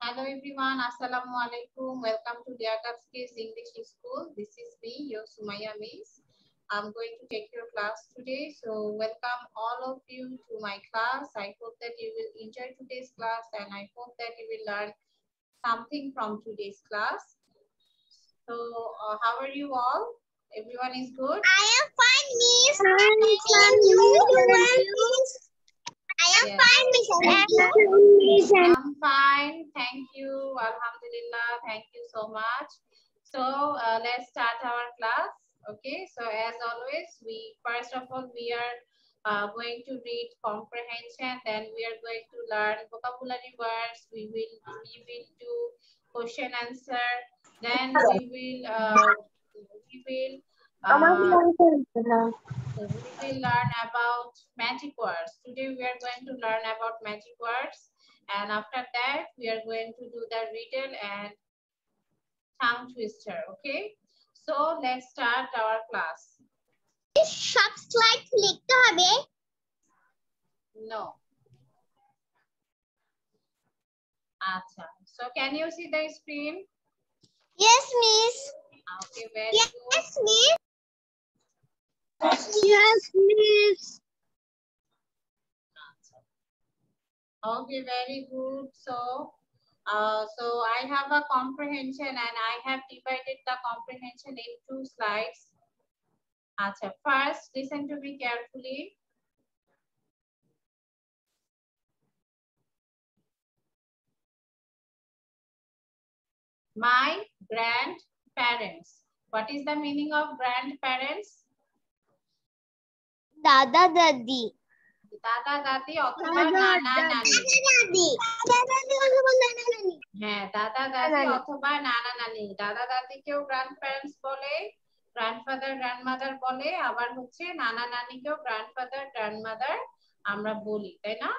Hello everyone, Assalamu alaikum. Welcome to Diakavski's English School. This is me, your Sumaya Miss. I'm going to take your class today. So welcome all of you to my class. I hope that you will enjoy today's class and I hope that you will learn something from today's class. So uh, how are you all? Everyone is good? I am fine, Miss. Thank you. Miss. I am Yes. fine, Miss. I'm fine. Thank you. Alhamdulillah. Thank you so much. So uh, let's start our class. Okay. So as always, we first of all we are uh, going to read comprehension. Then we are going to learn vocabulary words. We will we will do question answer. Then we will uh, we will. Uh, so we will learn about magic words. Today we are going to learn about magic words. And after that, we are going to do the riddle and tongue twister. Okay. So let's start our class. সব slide লিখতে হবে No. Acha. So can you see the screen? Yes miss Okay, very yes good. Miss yes Miss Acha. Okay, very good. So, uh, so I have a comprehension and I have divided the comprehension in two slides. Acha, first listen to me carefully. My grandparents. What is the meaning of grandparents? দাদা দাদি। দাদা দাদি অথবা নানা নানি। হ্যাঁ দাদা দাদি। অথবা নানা নানি। দাদা দাদিকেও গ্র্যান্ড প্যারেন্টস বলে গ্র্যান্ডফাদার গ্র্যান্ডমাদার বলে আবার হচ্ছে নানা নানিকেও গ্র্যান্ডফাদার গ্র্যান্ডমাদার আমরা বলি তাই না?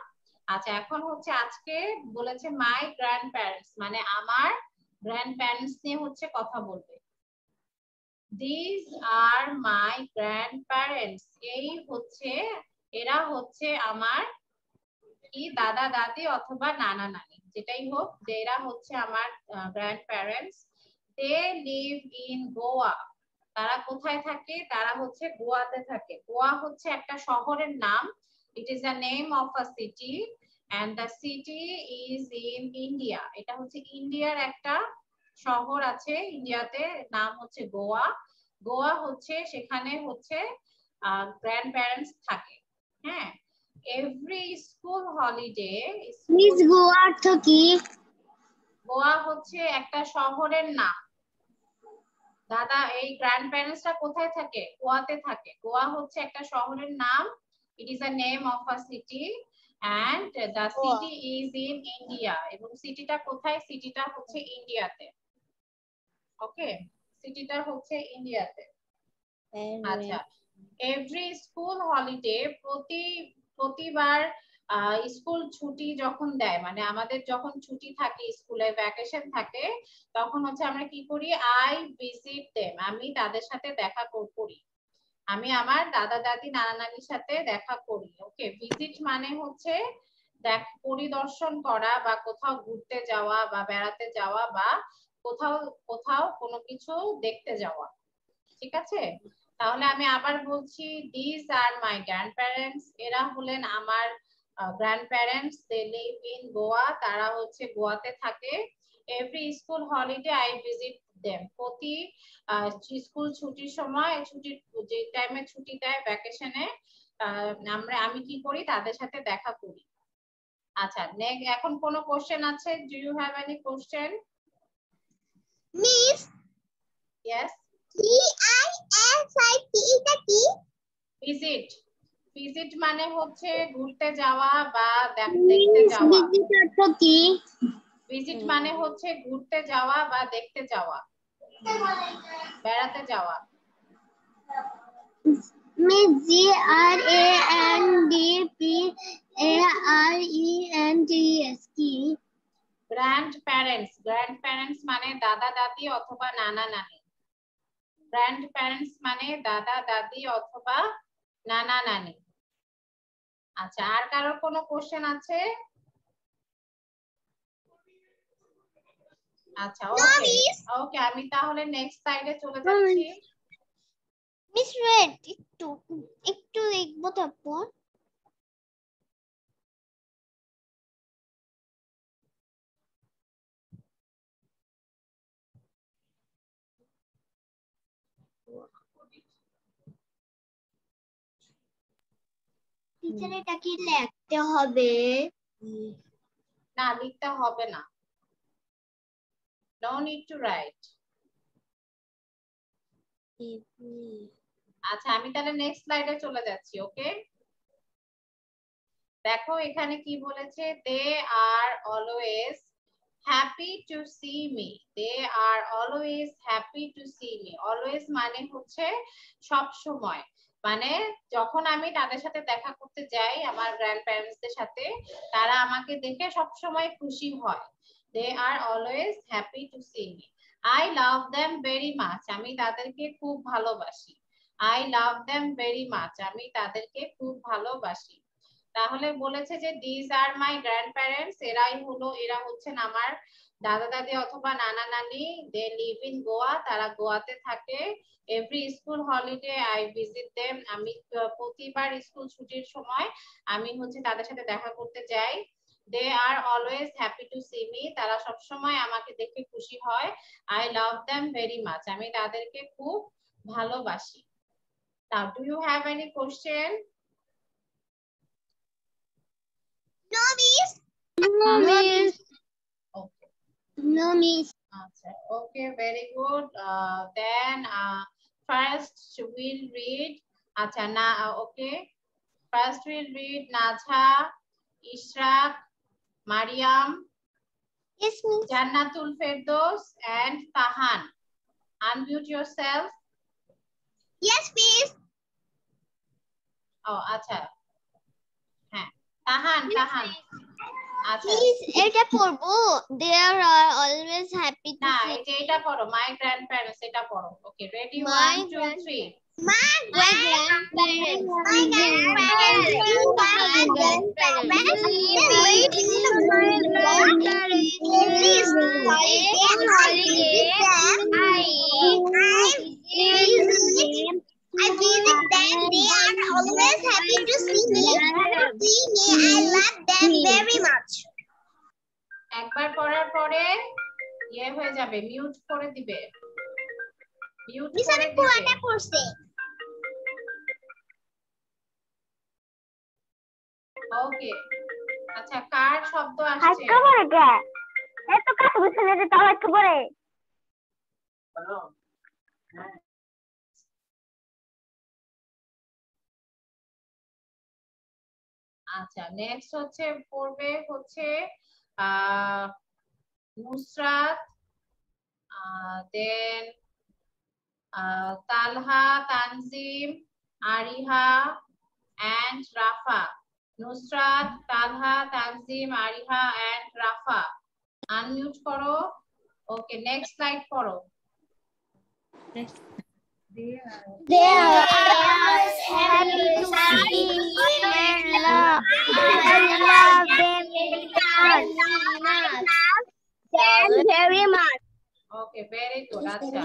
আচ্ছা এখন হচ্ছে আজকে বলেছে মাই গ্র্যান্ড প্যারেন্টস মানে আমার গ্র্যান্ড প্যারেন্টস নিয়ে হচ্ছে কথা বলবে। দিস আর মাই প্যারেন্টস এই হচ্ছে, এরা হচ্ছে আমার কি, দাদা, দাদি অথবা নানা, নানি। যেটাই হোক, যে এরা হচ্ছে আমার grandparents they live in Goa তারা কোথায় থাকে? তারা হচ্ছে গোয়াতে থাকে। গোয়া হচ্ছে একটা শহরের নাম। It is the name of a city and the city is in India এটা হচ্ছে ইন্ডিয়ার একটা শহর আছে ইন্ডিয়াতে নাম হচ্ছে গোয়া। গোয়া হচ্ছে সেখানে হচ্ছে গ্র্যান্ড প্যারেন্টস থাকে হ্যাঁ? Every school holiday miss Goa অর্থ কি? গোয়া হচ্ছে একটা শহরের নাম। দাদা এই গ্র্যান্ড প্যারেন্টসরা কোথায় থাকে? গোয়াতে থাকে। গোয়া হচ্ছে একটা শহরের নাম। It is a name of a city and the city is in India এবং সিটিটা কোথায়? সিটিটা হচ্ছে ইন্ডিয়াতে ওকে? সিটিটা হচ্ছে ইন্ডিয়াতে আচ্ছা এভরি স্কুল হলিডে প্রতি প্রতিবার স্কুল ছুটি যখন দেয় মানে আমাদের যখন ছুটি থাকে স্কুলে ভ্যাকেশন থাকে তখন হচ্ছে আমরা কি করি? আই ভিজিট দেম আমি তাদের সাথে দেখা করি। আমি আমার দাদা দাদি নানা নানির সাথে দেখা করি। ওকে ভিজিট মানে হচ্ছে দেখ পরিদর্শন করা বা কোথাও ঘুরতে যাওয়া বা বেড়াতে যাওয়া বা কোথাও কোথাও কোনো কিছু দেখতে যাওয়া। ঠিক আছে? তাহলে আমি আবার বলছি this are my grand parents এরা হলেন আমার grandparents they live in Goa, তারা হচ্ছে গোয়াতে থাকে। Every school holiday I visit them প্রতি স্কুল ছুটির সময়, ছুটির, যে টাইমে ছুটি দেয় ভ্যাকেশনে আমরা, আমি কি করি? তাদের সাথে দেখা করি। আচ্ছা এখন কোনো কোশ্চেন আছে? Do you have any question S I T এটা কি? ভিজিট ভিজিট মানে হচ্ছে ঘুরতে যাওয়া বা দেখতে যাওয়া। বিদ্যুৎ অর্থ কি? ভিজিট মানে হচ্ছে ঘুরতে যাওয়া বা দেখতে যাওয়া। বেড়াতে যাওয়া। Miss G R A N D P A R E N T S কি গ্র্যান্ড প্যারেন্টস গ্র্যান্ড প্যারেন্টস মানে দাদা দাদি অথবা নানা নানি। গ্র্যান্ড প্যারেন্টস মানে দাদা দাদি অথবা নানা নানি। আচ্ছা আর কারোর কোনো কোশ্চেন আছে? আচ্ছা ওকে ওকে আমি তাহলে নেক্সট স্লাইডে চলে যাচ্ছি। মিস ওয়েট একটু একটু লিখব তারপর টিচার এটা কি লিখতে হবে। না, লিখতে হবে না। নো নিড টু রাইট আচ্ছা আমি তাহলে নেক্সট স্লাইডে চলে যাচ্ছি ওকে দেখো এখানে কি বলেছে they are always happy to see me they are always happy to see me always মানে হচ্ছে সব সময়। মানে যখন আমি তাদের সাথে দেখা করতে যাই, আমার গ্র্যান্ড প্যারেন্টসদের সাথে, তারা আমাকে দেখে সব সময় খুশি হয় they are always happy to see me I love them very much আমি তাদেরকে খুব ভালোবাসি। I love them very much আমি তাদেরকে খুব ভালোবাসি। তাহলে বলেছে যে this are my grand parents এরাই হলো, এরা হচ্ছেন আমার দাদা দাদি অথবা নানা নানি দে লিভ ইন গোয়া তারা গোয়াতে থাকে। Every school holiday I visit them আমি প্রতিবার স্কুল ছুটির সময় আমি হচ্ছে তাদের সাথে দেখা করতে যাই। They are always happy to see me তারা সব সময় আমাকে দেখে খুশি হয়। I love them very much আমি তাদেরকে খুব ভালোবাসি। Now, do you have any question? No miss no miss. No miss Answer. Okay, very good. Uh, then uh, first we'll read. Acha, na, uh, okay. First we'll read Naja, Ishraq, Mariam, yes miss Jannatul Firdos, and Tahan. Unmute yourself. Yes miss Oh, acha. হ্যাঁ তাহান তাহান আচ্ছা please এটা পড়ব they are always happy to না see এটা এটা পড়ো মাই গ্র্যান্ড প্যারেন্টস এটা পড়ো okay ready My one two grand- three My grandparents. My grandparents. My grandparents. Lived in my grandparents. Every holiday, holiday, I, I visit, I visit them. They are always happy to see me. See me. I love them very much. একবার পড়ার পরে ইয়ে হয়ে যাবে mute করে দিবে। Mute miss করে আমি দিবে। পড়ছি। ওকে আচ্ছা কার শব্দ আসছে? আজকে পড়ে কে এত কাজ বুঝছে না তাও আজকে পড়ে আচ্ছা নেক্সট হচ্ছে পড়বে হচ্ছে Nusrat then Talha, Tanzim, Ariha, and Rafa. Nusrat, Talha, Tanzim, Ariha, and Rafa. Unmute করো। ওকে নেক্সট স্লাইড পড়ো। They are always happy to see and love. I love them very much. Okay very good আচ্ছা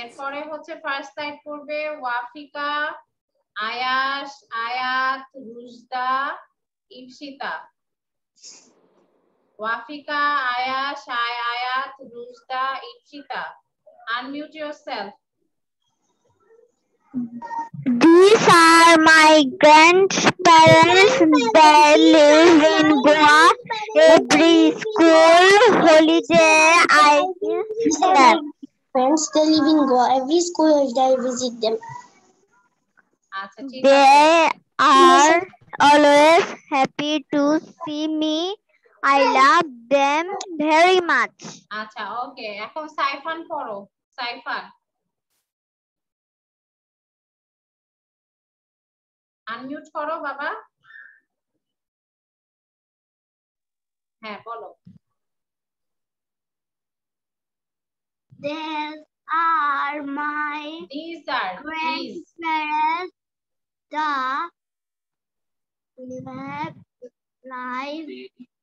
এরপরে হচ্ছে first side পড়বে ওয়াফিকা আয়াস আয়াত রুজদা ইপসিতা ওয়াফিকা আয়াস আয় Ayat Rujda Ipsita unmute yourself These are my grandparents. They live in Goa. Every school holiday, I visit them. Friends, they live in Goa. Every school holiday, I visit them. আচ্ছা ঠিক আছে They are always happy to see me. I love them very much. আচ্ছা ওকে এখন সাইফান পড়ো Saifan unmute করো বাবা হ্যাঁ বলো These are my are please grandparents. The live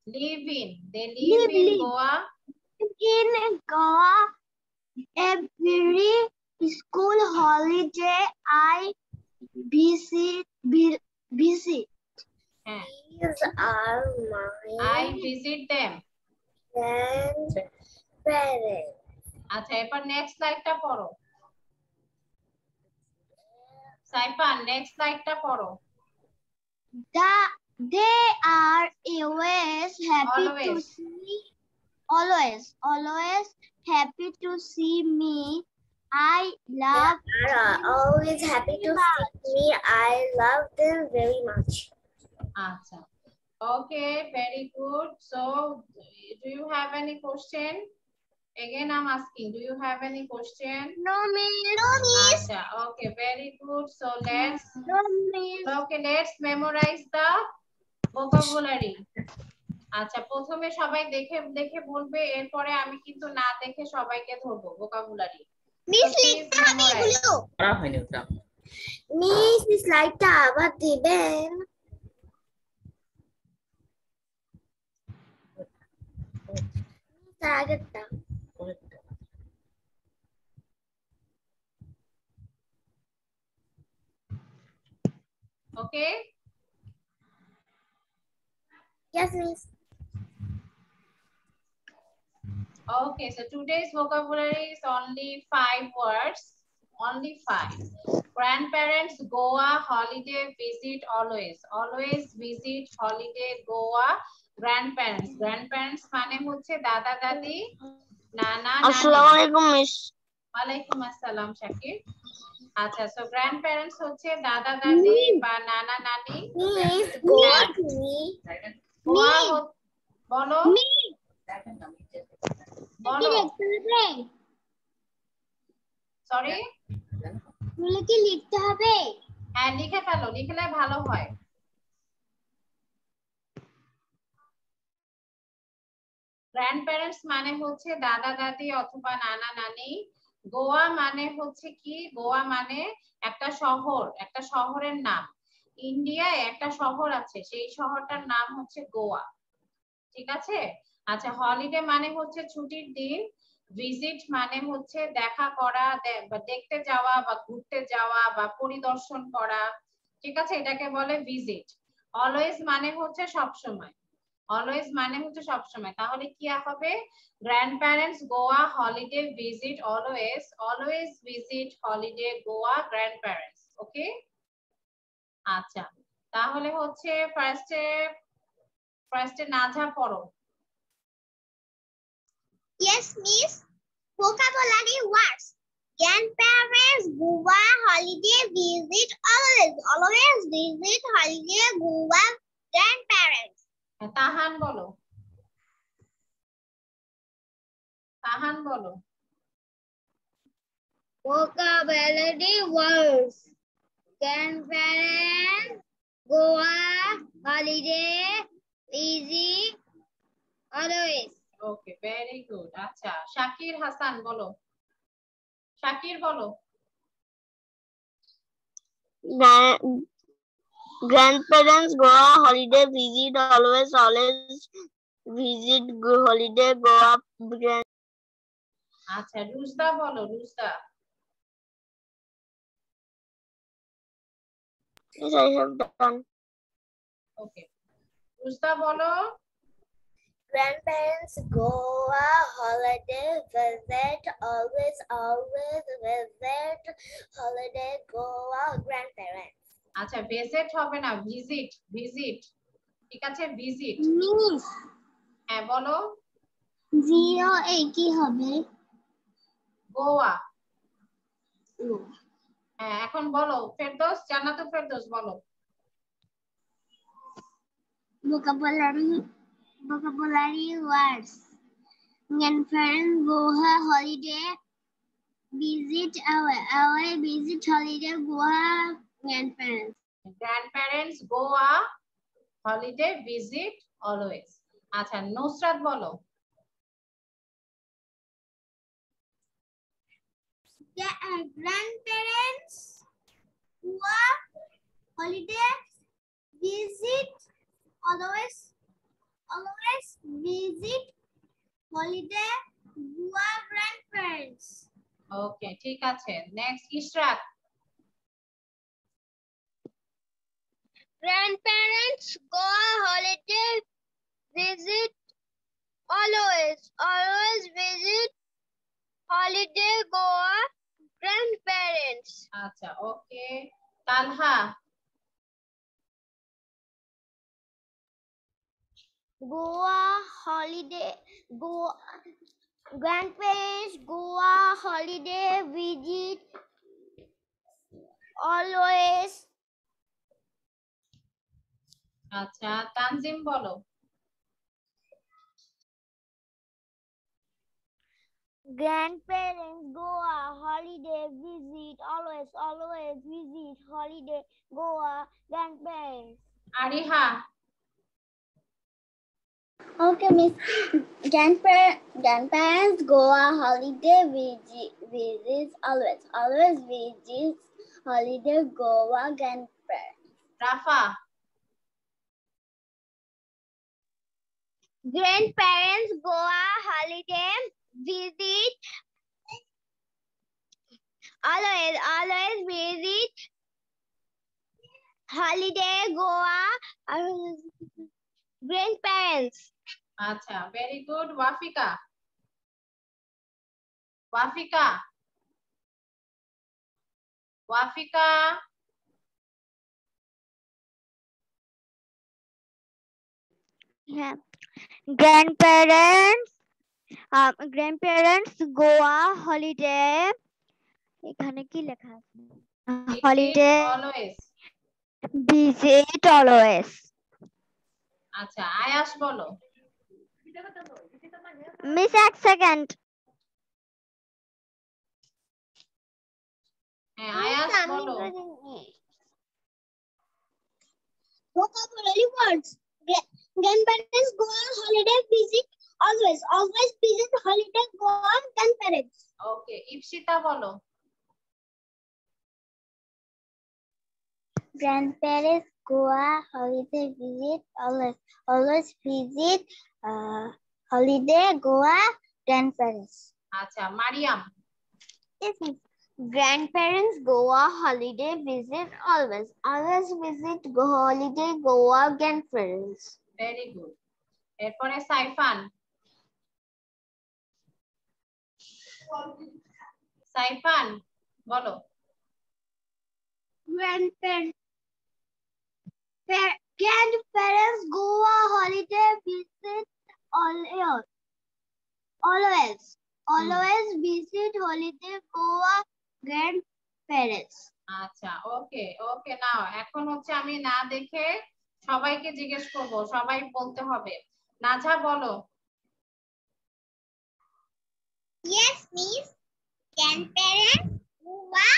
live in they live in Live in. Goa in Goa every school holiday I visit vi- visit. হ্যাঁ These are I my visit them grandparents. আচ্ছা এবার next স্লাইডটা পড়ো Saifan next স্লাইডটা পড়ো The, they are always happy to Always. see always always happy to see me. I love They are always happy to see me. I love them very much. আচ্ছা okay very good so do you have any question again i'm asking do you have any question no miss. No acha okay very good so let's No miss. okay let's memorize the vocabulary আচ্ছা প্রথমে সবাই দেখে দেখে বলবে এরপরে আমি কিন্তু না দেখে সবাইকে ধরবো vocabulary Miss please লিখতে হবে memorize. এগুলো। করা হয়নি ওটা মিস এই স্লাইডটা আবার দিবেন তার আগেরটা পরেরটা। okay Yes, miss. Okay, so today's vocabulary is only five words. Only five. Grandparents, Goa, holiday, visit, always. Always visit, holiday, Goa, grandparents. Grandparents মানে হচ্ছে দাদা দাদি নানা আসসালামু নানি আলাইকুম মিস ওয়ালাইকুম আসসালাম শাকির আচ্ছা সো গ্র্যান্ডপ্যারেন্টস হচ্ছে দাদা দাদি বা নানা নানি Goa to me. গোয়া বলো সরি বলে। কি লিখতে হবে। হ্যাঁ লিখে ফেলো লিখলে ভালো হয়। গ্র্যান্ডপ্যারেন্টস মানে হচ্ছে দাদা দাদি অথবা নানা নানি। গোয়া মানে হচ্ছে কি? গোয়া মানে একটা শহর একটা শহরের নাম। ইন্ডিয়ায় একটা শহর আছে সেই শহরটার নাম হচ্ছে গোয়া। ঠিক আছে? আচ্ছা হলিডে মানে হচ্ছে ছুটির দিন ভিজিট মানে হচ্ছে দেখা করা দেখতে যাওয়া, বা ঘুরতে যাওয়া, বা পরিদর্শন করা, ঠিক আছে? এটাকে বলে ভিজিট অলওয়েজ মানে হচ্ছে সব সময় অলওয়েজ মানে হচ্ছে সব সময় তাহলে কি হবে? Grandparents Goa holiday visit always always visit holiday Goa grandparents okay আচ্ছা তাহলে হচ্ছে ফার্স্টে ফার্স্টে নাঝা পড়ো Yes, miss. Vocabulary words. Grandparents, Goa, holiday, visit, always, always visit, holiday, Goa, grandparents. হ্যাঁ, তাহান বলো তাহান বলো Vocabulary words. Grandparents, Goa, holiday, visit, always. okay very good আচ্ছা শাকির হাসান বলো শাকির বলো Grandparents Goa holiday visit always always visit go holiday Goa grand আচ্ছা রুজদা বলো রুজদা Yes, I have done. ওকে রুজদা বলো Grandparents, Goa, holiday, visit, always, always visit, holiday, Goa, grandparents. আচ্ছা visit হবে না visit visit ঠিক আছে ভিজিট Miss হ্যাঁ বলো zero এই কি হবে? গোয়া হ্যাঁ এখন বলো ফেরদৌস জান্নাত ফেরদৌস বলো Vocabulary vocabulary words. Grandparents Goa holiday visit away away visit holiday Goa grandparents. Grandparents Goa holiday visit always আচ্ছা নুসরাত বলো Yeah, uh, grandparents Goa holiday visit always always visit holiday Goa grandparents. Okay ঠিক আছে next Ishraq Grandparents Goa holiday visit always always visit holiday Goa grandparents. আচ্ছা okay Talha Goa holiday Goa grandparents Goa holiday visit always আচ্ছা তানজিম বলো। Grand Goa holiday visit always always visit holiday Goa grandparents Ariha. Okay, Miss. Grandpa- grandparents go on holiday visit, visits always. Always visits holiday Goa grandparents. Rafa grandparents Goa holiday visit always always visit holiday Goa uh, grandparents আচ্ছা very good Wafika. Wafika. Wafika. হ্যাঁ grandparents grandparents Goa holiday এখানে কি লেখা আছে? Holiday always বিজেট always আচ্ছা আয়াস বলো। Miss X second. I asked follow. Vocabulary words. Grandparents go on holiday visit always. Always visit holiday go on grandparents. Okay. Ipshita follow. Grandparents go on holiday visit always. Always visit uh, holiday Goa grandparents. আচ্ছা Mariam Yes, miss. Grandparents Goa holiday visit always. Always visit go holiday Goa grandparents. Very good এরপরে সাইফান সাইফান বলো Grandparents. Pa- grandparents Goa holiday visit all. Always. Always visit holiday Goa grandparents. আচ্ছা ওকে ওকে নাও এখন হচ্ছে আমি না দেখে সবাইকে জিজ্ঞেস করব সবাই বলতে হবে নাঝা বলো Yes, miss. Grandparents Goa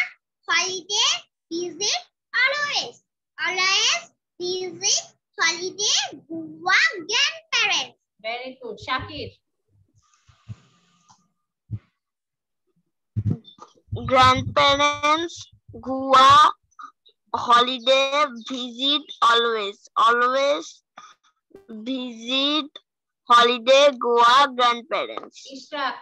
holiday visit always. Always visit holiday Goa grandparents. Very good Shakir grandparents Goa holiday visit always always visit holiday Goa grandparents Ishraq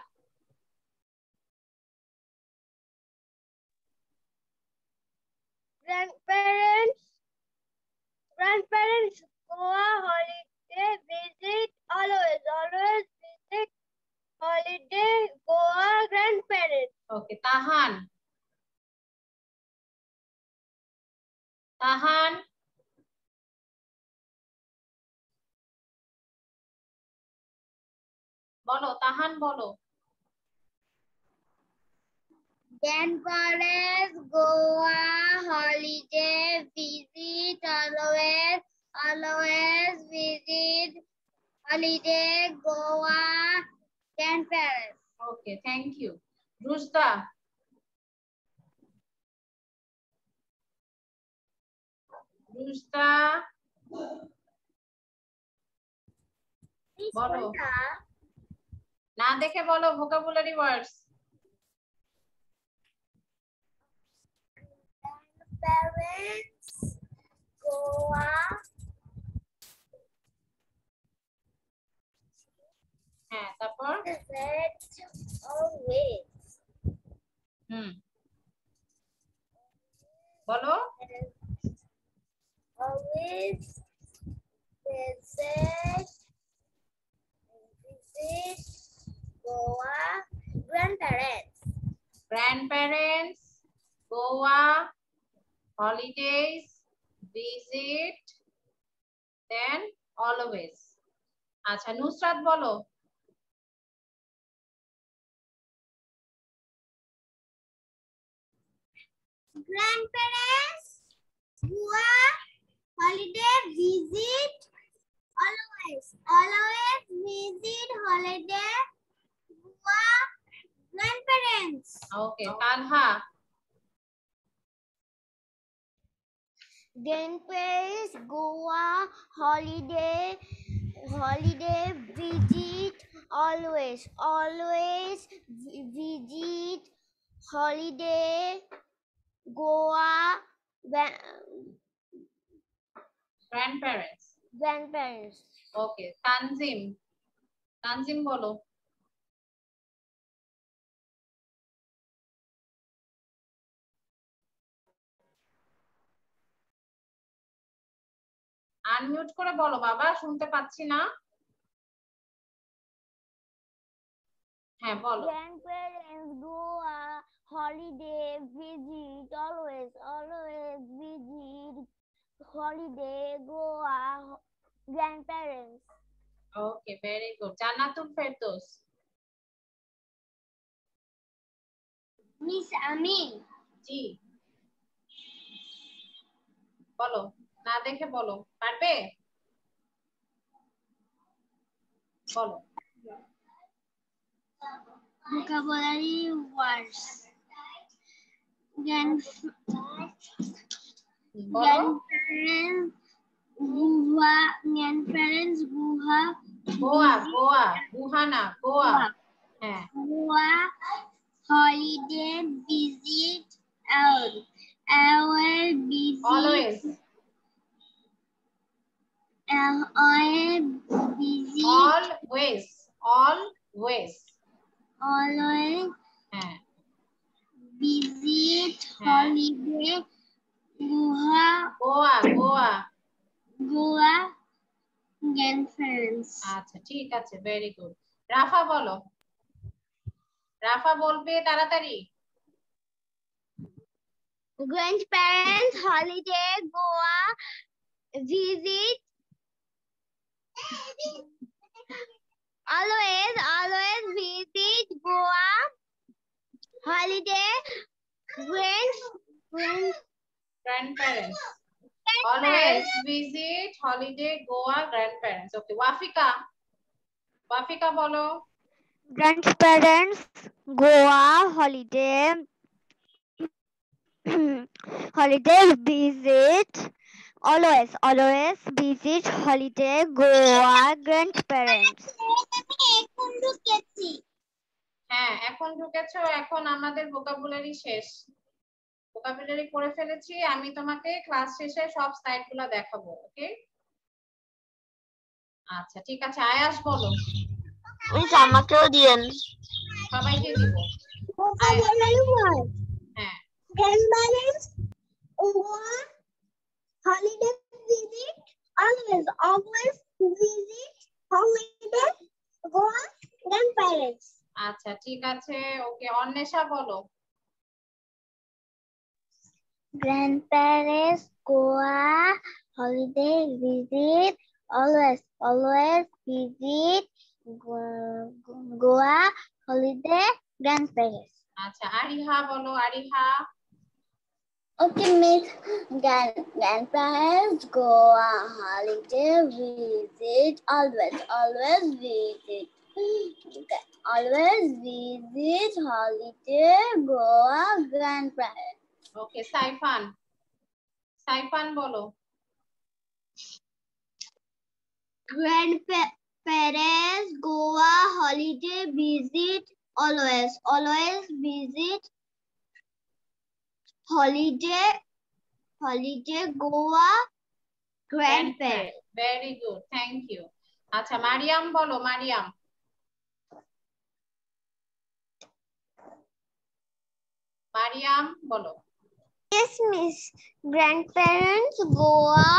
Grandparents Grandparents Goa holiday always. Always visit holiday Goa grandparents. ওকে তাহান তাহান বলো তাহান বলো Grandparents Goa holiday visit always. Always visit holiday Goa grandparents. Okay thank you Rujda Rujda বলো না দেখে বলো vocabulary ওয়ার্ডস Grandparents Goa হ্যাঁ তারপর visit always. হুম বলো Always visit visit Goa grandparents. grandparents goa holidays visit then always আচ্ছা নুসরাত বলো grandparents, Goa, holiday visit, always, always visit holiday, Goa, grandparents. Okay, Tanha. Grandparents, Goa, holiday, holiday visit, always, always visit, holiday, Goa grandparents grandparents okay Tanjim Tanjim বলো unmute করে বলো বাবা শুনতে পাচ্ছি না। হ্যাঁ বলো। Grandparents Goa holiday visit always always visit holiday Goa grandparents. Okay very good Jannatul Ferdous Miss Amin. জি বলো না দেখে বলো পারবে বলো Vocabulary words. Grand হুম, বলো grandparents Goa grandparents Goa Goa Goa গুহানা Goa হ্যাঁ Goa holiday visit our our visit always uh, our visit always always always হ্যাঁ visit হ্যাঁ। holiday Goa Goa Goa Goa grandparents. আচ্ছা ঠিক আছে ভেরি গুড রাফা বলো রাফা বলবে তাড়াতাড়ি Grandparents holiday Goa visit always always visit Goa holiday grand grand grandparents always visit holiday goa grandparents okay Wafika Wafika বলো grandparents Goa holiday holiday visit always always visit holiday Goa grandparents. হ্যাঁ এখন ঢুকেছো এখন আমাদের vocabulary শেষ। Vocabulary করে ফেলেছি আমি তোমাকে ক্লাস শেষে সব সাইটগুলা দেখাবো ওকে আচ্ছা ঠিক আছে আয়াস বলো। মিস আমাকেও দিয়েন। সবাইকে দিব। Word. হ্যাঁ। Grandparents Goa holiday visit always always visit holiday Goa grandparents. আচ্ছা ঠিক আছে ওকে অন্বেষা বলো। গ্র্যান্ডপ্যারেন্টস আচ্ছা, Goa holiday visit always always visit Goa holiday grandparents আচ্ছা আরিহা বলো Ariha. Okay miss grandparents Goa holiday visit always always visit. always visit holiday Goa grandparents. ওকে সাইফান সাইফান বলো Grandparents Goa holiday visit always always visit holiday holiday Goa grandparents. Very good thank you আচ্ছা মারিয়াম বলো মারিয়াম মারিয়াম বলো Yes, Miss. Grandparents, Goa.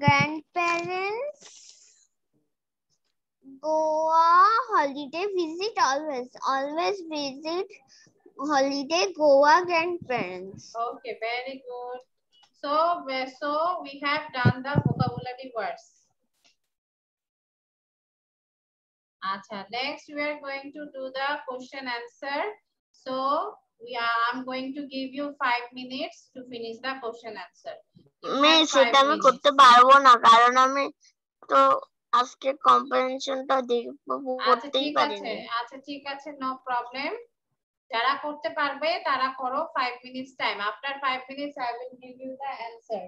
Grandparents, Goa holiday visit always. Always visit holiday Goa grandparents. Okay, very good. So, we- so we have done the vocabulary words. Acha, next we are going to do the question answer. So, we are, I'm going to give you five minutes to finish the question answer. Miss এটা আমি. করতে পারব না কারণ আমি তো আজকে দেখব আচ্ছা করতেই ঠিক আছে পারিনি আচ্ছা ঠিক আছে নো প্রবলেম যারা করতে পারবে তারা করো five minutes time after five minutes I will give you the answer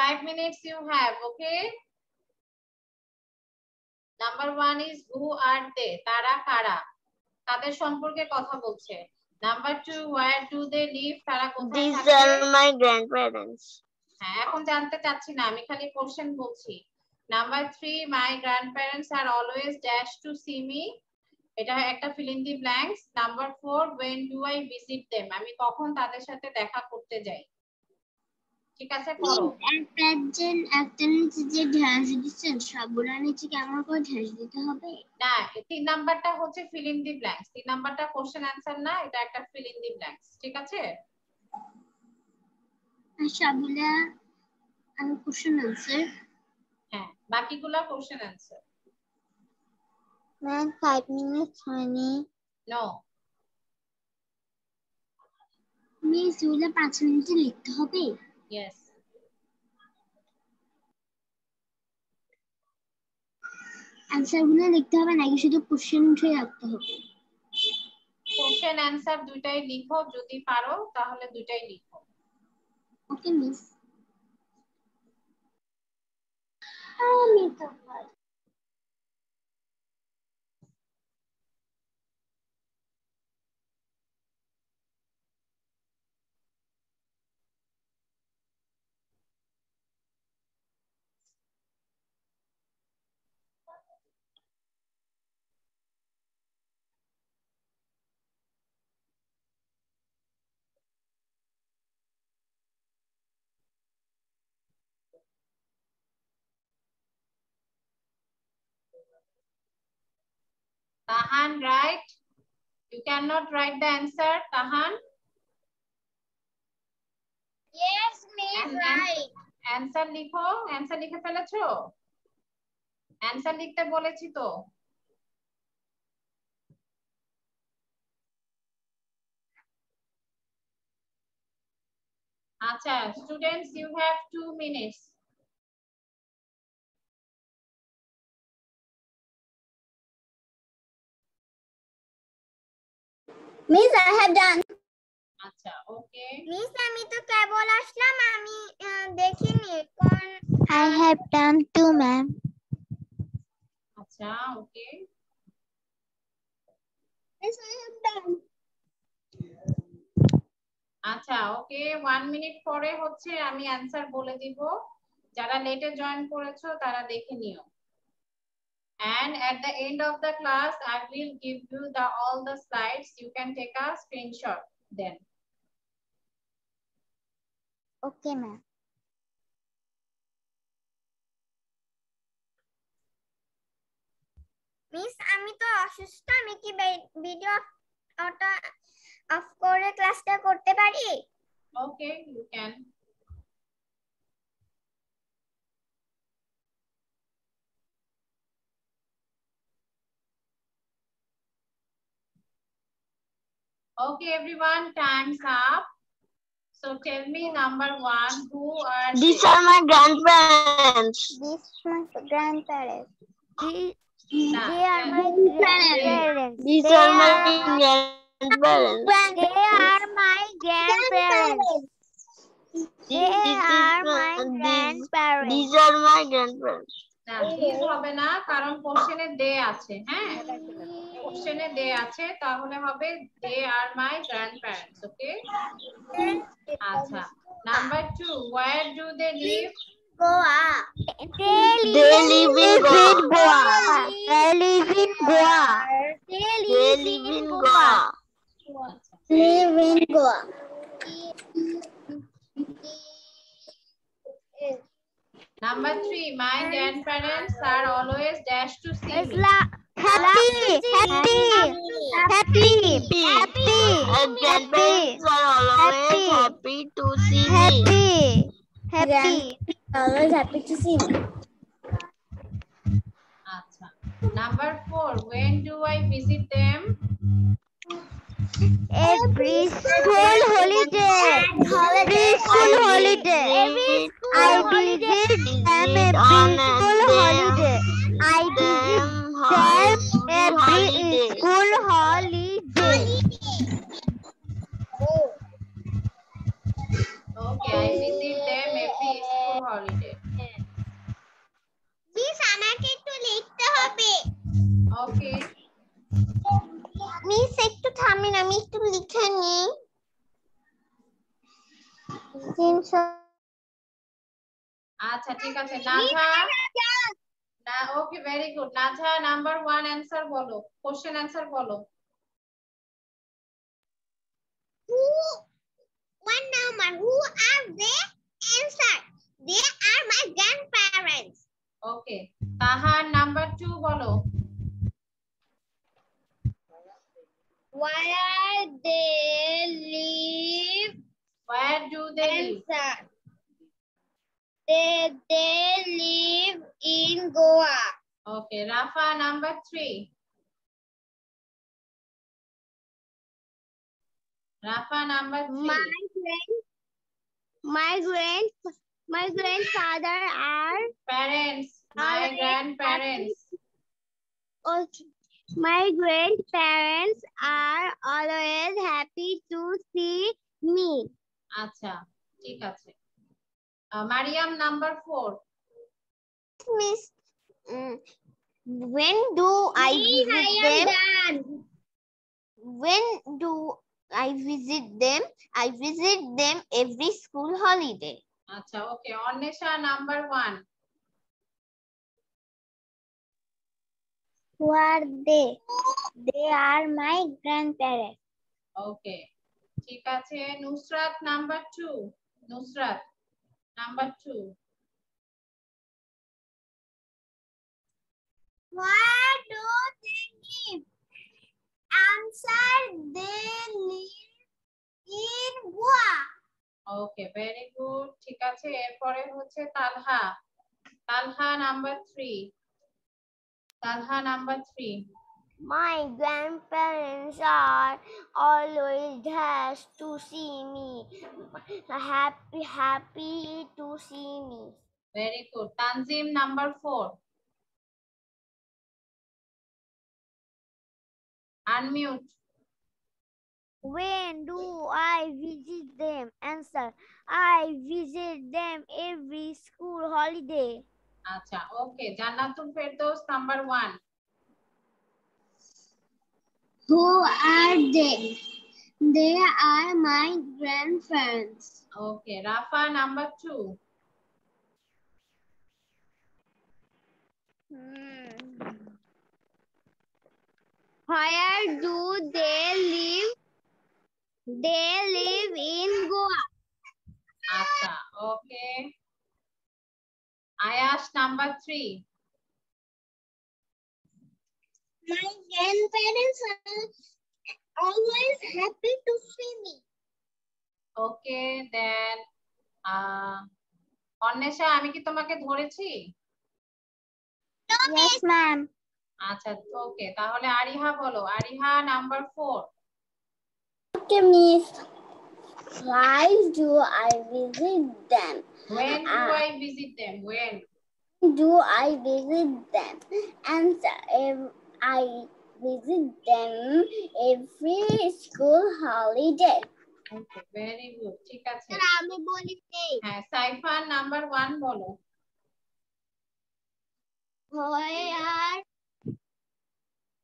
Five minutes you have, okay? Number one is who are they? তারা কারা? তাদের সম্পর্কে কথা বলছে। Number two, where do they live? তারা কোথায় থাকে? আর মাই গ্র্যান্ডপ্যারেন্টস হ্যাঁ এখন জানতে চাচ্ছি না আমি খালি কোশ্চেন বলছি number three my grand parents are always dash to see me এটা একটা fill in the blanks number four when do I visit them আমি কখন তাদের সাথে দেখা করতে যাই ঠিক আছে একটা যে একটা নিচে যে ঢ্যাঁস দিচ্ছেন সবগুলো নিচে কেমন করে ঢ্যাঁস দিতে হবে? না তিন নাম্বারটা হচ্ছে ফিল ইন দি ব্ল্যাঙ্কস তিন নাম্বারটা কোশ্চেন অ্যান্সার না এটা একটা ফিল ইন দি ব্ল্যাঙ্কস ঠিক আছে? সবগুলা আমি কোশ্চেন আনসার হ্যাঁ বাকিগুলা question answer ma'am five minutes হয়নি। নো মিস এগুলো পাঁচ মিনিটে লিখতে হবে? ইয়েস অ্যান্সারগুলো লিখতে হবে নাকি শুধু কোশ্চেন উঠে রাখতে হবে? কোশ্চেন অ্যান্সার দুটাই লিখো যদি পারো তাহলে দুটাই লিখো। ওকে মিস আমি তো পারি। Tahan, right? You cannot write the answer, Tahan. Yes, And answer- Answer লিখো, answer লিখে ফেলেছো? Answer লিখতে বলেছি তো। আচ্ছা, students, you have two minutes. Miss I have done আচ্ছা, okay. মিস আমি তো কেবল আসলাম আমি দেখিনি কোন I have done too ma'am আচ্ছা, okay. Miss I have done আচ্ছা ওকে ওয়ান মিনিট পরে হচ্ছে আমি অ্যান্সার বলে দিব। যারা লেটে জয়েন করেছ তারা দেখে নিও। and at the end of the class i will give you the all the slides you can take a screenshot then okay ma'am miss আমি তো অসুস্থ আমি কি ভিডিও ওটা অফ করে ক্লাসটা করতে পারি okay you can Okay, everyone, time's up. So tell me number one, who are these are my grandparents. These are my grandparents. These, they are my grandparents. These are my grandparents. They are my grandparents. They are my grandparents. These are my grandparents. না is হবে না কারণ কোশ্চেনে দে আছে হ্যাঁ? কোশ্চেনে দে আছে তাহলে হবে দে আর মাই গ্র্যান্ডপ্যারেন্টস ওকে আচ্ছা number two where do they live Goa. Number three, my grandparents are always dash to see me. Happy, happy, happy, happy. My grandparents are always happy to see me. Happy, happy. Always happy to see me. Number four, when do I visit them? Every school holiday. Every school holiday. Every I visit them every school holiday. I visit them every school holiday. okay I visit them every school holiday miss আমাকে একটু লিখতে হবে okay miss একটু থামেন আমি একটু লিখে নিই। আচ্ছা ঠিক আছে নাথা না okay very good Natha number one answer বলো। কোশ্চেন অ্যান্সার বলো। Who one number who are they? Answer. They are my grandparents. Okay তাহার নাম্বার টু বলো। Where they live? where do they live. They they live in Goa. okay rafa number three rafa number three My grand my grand my grandfather are parents my grandparents Okay. My grandparents are always happy to see me. আচ্ছা ঠিক আছে আহ, Mariam number four Miss, mm, when do I visit them? When do I visit them? I visit them every school holiday. আচ্ছা ওকে Anwesha number one Who are they? They are my grandparents. Okay. ঠিক আছে Nusrat number 2 Nusrat number 2 do they live? Answer they live in Goa. Okay, very good. Chikache, for a হচ্ছে Talha Talha number 3 Talha number three. My grandparents are always there to see me. Happy, happy to see me. Very good. Tanzim number four. Unmute. When do I visit them? Answer. I visit আচ্ছা okay Jannatul Ferdous number one Who are they? They are my grandparents. Okay Rafa number two Where do they live? They live in Goa. আচ্ছা okay Ayas number three My grandparents are always happy to see me. Okay then Anwesha আমি কি তোমাকে ধরেছি Yes, ma'am. আচ্ছা ওকে তাহলে আরিহা বলো Ariha number four Okay, miss. Why do I visit them? when do Ah. I visit them when Do I visit them? Answer. If I visit them every school holiday. Okay very good ঠিক আছে আমি বলি হ্যাঁ Saifan number one বলো where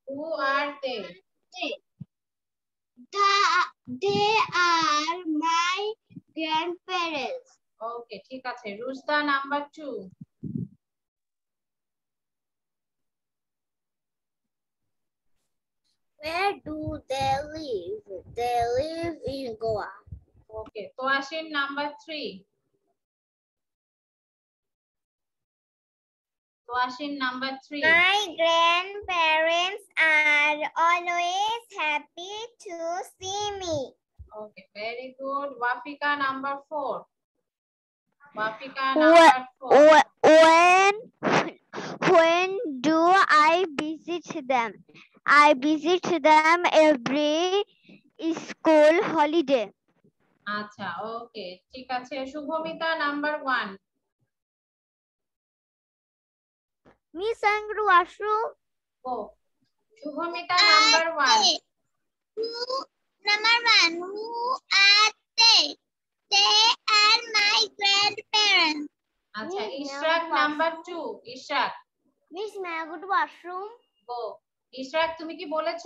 who are they they? they are my grandparents. Okay, ঠিক আছে। Rushda number 2. Where do they live? They live in Goa. Okay, Toashin number 3. Question number three. My grandparents are always happy to see me. Okay, very good. Wafika number four. Wafika number four. When, when do I visit them? I visit them every school holiday. Acha, okay. ঠিক আছে Shubhamita number 1 Miss Angru Ashru. O Shubhamita number one Number one, who are they? They are my grandparents. আচ্ছা Ishraq number number two Ishraq Miss, may I go to washroom? ও ইশরাক তুমি কি বলেছ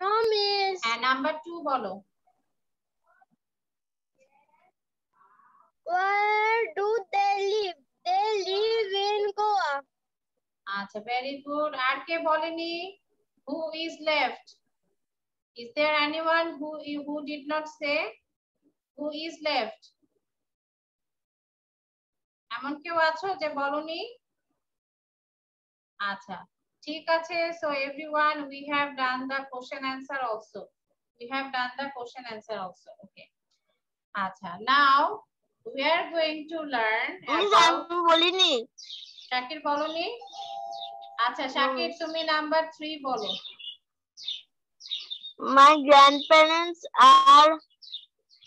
No, Miss. হ্যাঁ number two বলো Where do they live? They live in Goa. আচ্ছা very good আর কে বলেনি? Who is left is there anyone who who did not say who is left এমন কেউ আছো যে বলনি? আচ্ছা ঠিক আছে। So everyone we have done the question answer also we have done the question answer also okay আচ্ছা now we are going to learn about বলিনি শাকির বলনি আচ্ছা শাকির তুমি নাম্বার থ্রি বলো my grandparents are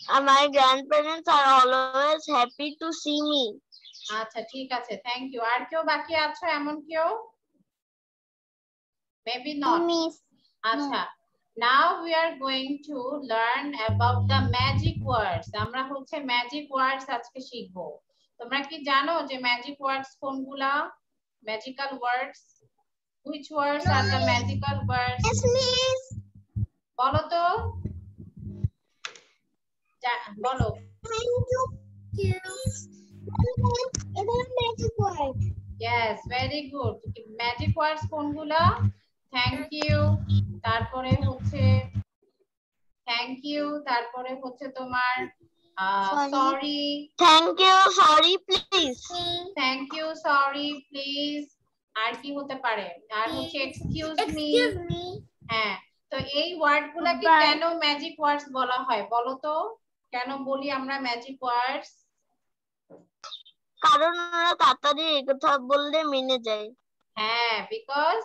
uh, my grandparents are always happy to see me আচ্ছা ঠিক আছে thank you আর কেউ বাকি আছো এমন কেউ মেবি নট. আচ্ছা now we are going to learn about the magic words আমরা হচ্ছে ম্যাজিক ওয়ার্ডস আজকে শিখব। তোমরা কি জানো যে ম্যাজিক ওয়ার্ডস কোনগুলা? Magical words which words are the magical words Yes, Miss. বলো তো। বলো। Thank you. It's a magic word. Yes very good magic words কোনগুলা? থ্যাংক ইউ তারপরে হচ্ছে থ্যাংক ইউ তারপরে হচ্ছে তোমার Sorry. Sorry thank you sorry please. Thank you sorry please আর কি হতে পারে? আর হচ্ছে এক্সকিউজ মি Excuse me. হ্যাঁ তো এই ওয়ার্ড গুলাকে. কেন ম্যাজিক ওয়ার্ডস বলা হয়? বলো তো কেন বলি আমরা ম্যাজিক ওয়ার্ডস কারণ ওরা তাড়াতাড়ি কথা বললে মেনে যায়। হ্যাঁ because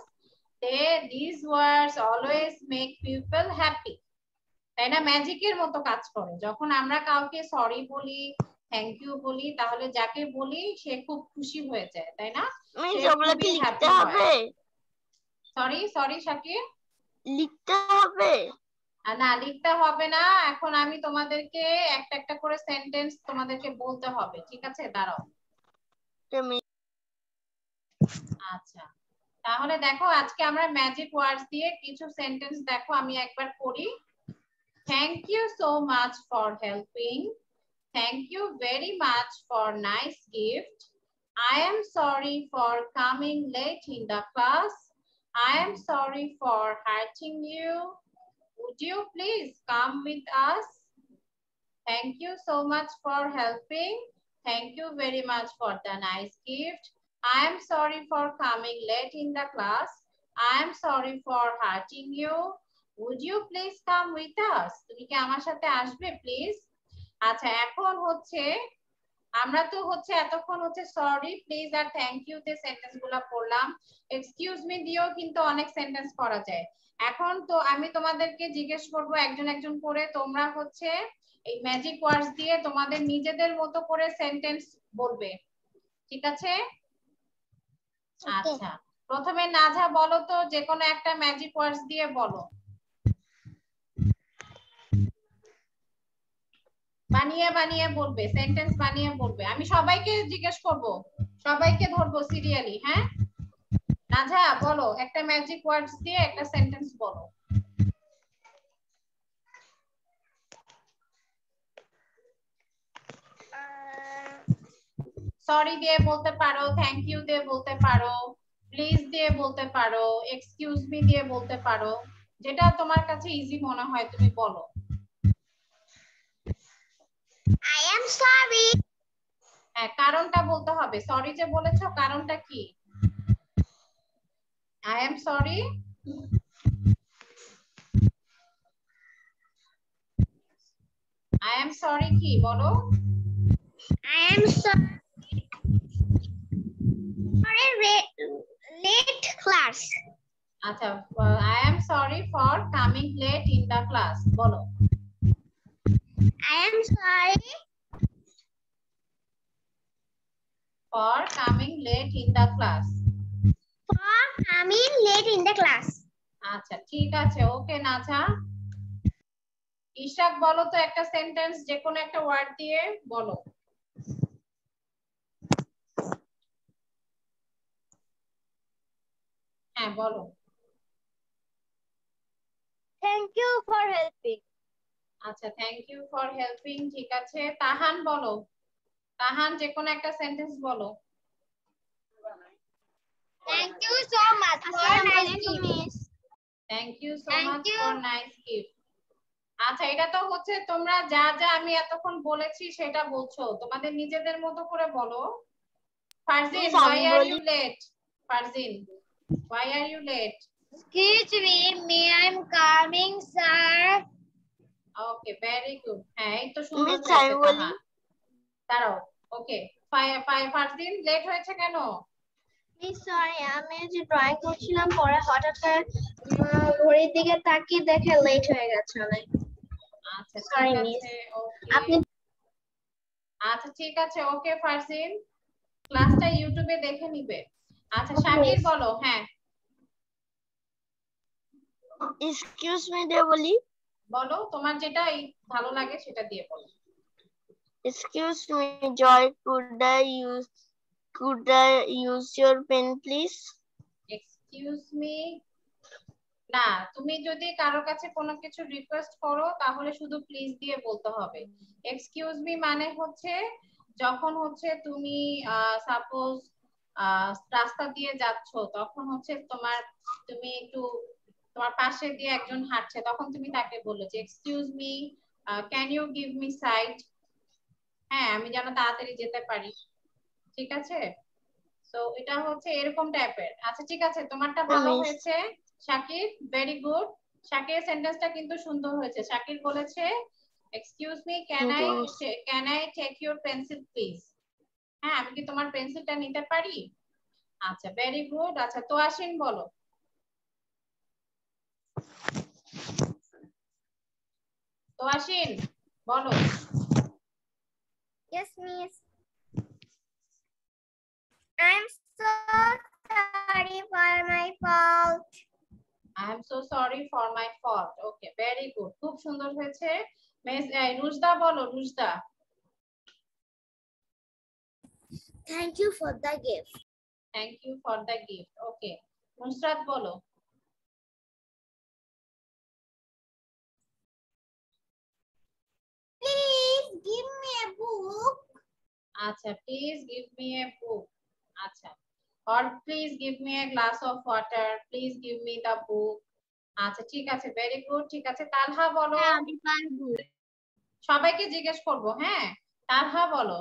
they this words always make people happy তাই না? ম্যাজিকের মতো কাজ করে। যখন আমরা কাউকে সরি বলি থ্যাংক ইউ বলি তাহলে যাকে বলি সে খুব খুশি হয়ে যায় তাই না? লিখতে happy হবে। সরি সরি শাকির লিখতে হবে। না লিখতে হবে না। এখন আমি তোমাদেরকে একটা একটা করে সেন্টেন্স তোমাদেরকে বলতে হবে। ঠিক আছে? দাঁড়াও। আচ্ছা। তাহলে দেখো, আজকে আমরা ম্যাজিক ওয়ার্ডস দিয়ে কিছু সেন্টেন্স দেখো, আমি একবার পড়ি thank you so much for helping thank you very much for nice gift I am sorry for coming late in the class I am sorry for hurting you would you please come with us? Thank you so much for helping. Thank you very much for the nice gift. I am sorry for coming late in the class. I am sorry for hurting you. Would you please come with us? তুমি কি আমার সাথে আসবে please আচ্ছা এখন হচ্ছে, আমরা তো হচ্ছে এতক্ষণ হচ্ছে সরি প্লিজ আর থ্যাংক ইউ তে সেন্টেন্সগুলা পড়লাম এক্সকিউজ মি দিয়েও কিন্তু অনেক সেন্টেন্স করা যায় এখন তো আমি তোমাদেরকে জিজ্ঞেস করব একজন একজন করে, তোমরা হচ্ছে এই ম্যাজিক ওয়ার্ডস দিয়ে তোমাদের নিজেদের মতো করে সেন্টেন্স বলবে ঠিক আছে আচ্ছা প্রথমে নাজা বলো তো যে কোনো একটা ম্যাজিক ওয়ার্ডস দিয়ে বলো। বানিয়ে বানিয়ে বলবে সেন্টেন্স বানিয়ে বলবে। আমি সবাইকে জিজ্ঞেস করব, সবাইকে ধরবো সিরিয়ালি হ্যাঁ? নাঝা বলো, একটা ম্যাজিক ওয়ার্ডস দিয়ে একটা সেন্টেন্স বলো। সরি দিয়ে বলতে পারো থ্যাংক ইউ দিয়ে বলতে পারো প্লিজ দিয়ে বলতে পারো এক্সকিউজ মি দিয়ে বলতে পারো যেটা তোমার কাছে ইজি মনে হয় তুমি বলো। I am sorry. হ্যাঁ কারণটা বলতে হবে। সরি যে বলেছ কারণটা কি? I am sorry I am sorry কি বলো। I am sorry. For late class. আচ্ছা I am sorry for coming late in the class বলো। I am sorry for coming late in the class for coming late in the class. আচ্ছা ঠিক আছে ওকে নাছা ইশাক বলো তো একটা সেন্টেন্স যে কোনো একটা ওয়ার্ড দিয়ে বলো। হ্যাঁ বলো। Thank you for helping. আচ্ছা থ্যাংক ইউ ফর হেল্পিং ঠিক আছে। তাহান বলো। তাহান যে কোনো একটা সেন্টেন্স বলো। Thank you so much for nice gift. Thank you so much for nice gift আচ্ছা এটা তো হচ্ছে তোমরা যা যা আমি এতক্ষণ বলেছি সেটা বলছো। তোমাদের নিজেদের মতো করে বলো। ফারজিন Please, why আমি are you late? Farzin. Why are you late? Excuse me, me I'm coming, sir. Okay very good হ্যাঁ এই তো সুন্দর হয়েছে। দাঁড়াও ওকে ফারজিন লেট হয়েছে কেন? সরি আমি যে ড্রয়িং করছিলাম পরে হঠাৎ করে ঘড়ির দিকে তাকিয়ে দেখে লেট হয়ে গেছে অনেক। আচ্ছা ওকে আপনি আচ্ছা ঠিক আছে ওকে ফারজিন ক্লাসটা ইউটিউবে দেখে নিবে। আচ্ছা miss. বলো হ্যাঁ। এক্সকিউজ মি দিয়ে বলি? বলো তোমার যেটা ভালো লাগে সেটা দিয়ে বলো। Excuse me Joy could I use could I use your pen please excuse me না তুমি যদি কারও কাছে কোনো কিছু রিকোয়েস্ট করো তাহলে শুধু প্লিজ দিয়ে বলতে হবে। এক্সকিউজ মি মানে হচ্ছে যখন হচ্ছে তুমি সাপোজ রাস্তা দিয়ে যাচ্ছ তখন হচ্ছে তোমার তুমি একটু তোমার পাশে দিয়ে একজন হাঁটছে তখন তুমি তাকে বলল যে excuse me can you give me side হ্যাঁ আমি যেন তাড়াতাড়ি যেতে পারি। ঠিক আছে? তো এটা হচ্ছে এরকম টাইপের আচ্ছা ঠিক আছে তোমারটা ভালো হয়েছে? শাকির ভেরি গুড শাকির সেন্টেন্সটা কিন্তু সুন্দর হয়েছে। শাকির বলেছে excuse me can I can I take your pencil please হ্যাঁ আমি কি তোমার পেন্সিলটা নিতে পারি? আচ্ছা ভেরি গুড আচ্ছা তো আসিন বলো। তো আসিন বলো। Yes, miss. I'm so sorry for my fault. I am so sorry for my fault okay very good খুব সুন্দর হয়েছে। মিস রুজদা বলো Rujda Thank you for the gift. Thank you for the gift okay Nusrat বলো Please give me a book. আচ্ছা please give me a book আচ্ছা or please give me a glass of water please give me the book আচ্ছা ঠিক আছে very good ঠিক আছে। তালহা বলো। আমি পারব। সবাইকে জিজ্ঞেস করব হ্যাঁ? তালহা বলো।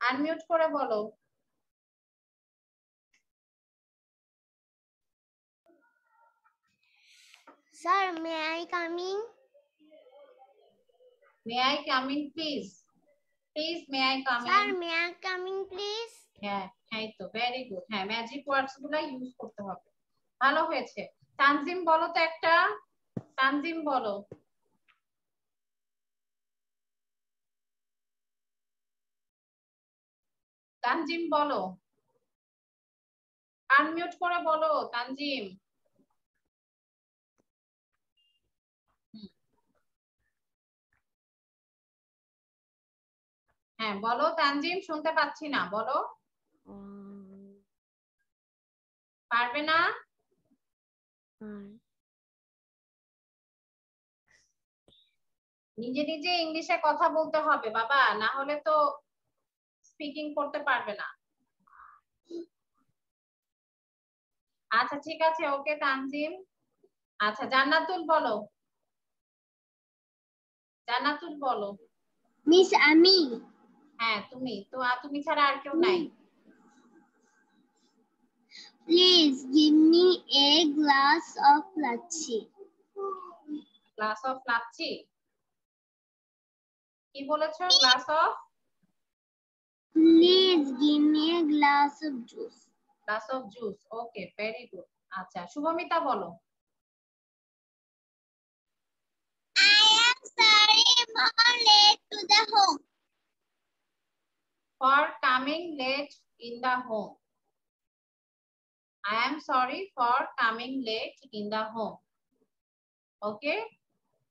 আনমিউট করে বলো। May I come in? May I come please please may I come may I come in, please? হ্যাঁ হ্যাঁ তো ভেরি গুড হ্যাঁ ম্যাজিক ওয়ার্ডসগুলো ইউজ করতে হবে। ভালো হয়েছে। তানজিম বলো তো একটা। তানজিম বলো। তানজিম বলো। আনমিউট করে বলো তানজিম। হ্যাঁ বলো তানজিম শুনতে পাচ্ছি না বলো। পারবে না? নিজে নিজে ইংলিশে কথা বলতে হবে বাবা। না হলে তো স্পিকিং করতে পারবে না। আচ্ছা ঠিক আছে ওকে তানজিম। আচ্ছা জান্নাতুল বলো। জান্নাতুল বলো। Miss Ami. হ্যাঁ তুমি। তো আর তুমি ছাড়া আর কেউ নাই। Please give me a glass of lassi. Glass of lassi কি বলেছ? Glass of Please give me a glass of juice. Glass of juice okay very good আচ্ছা শুভমিতা বলো I am sorry for late to the home. for coming late in the home. I am sorry for coming late in the home. Okay?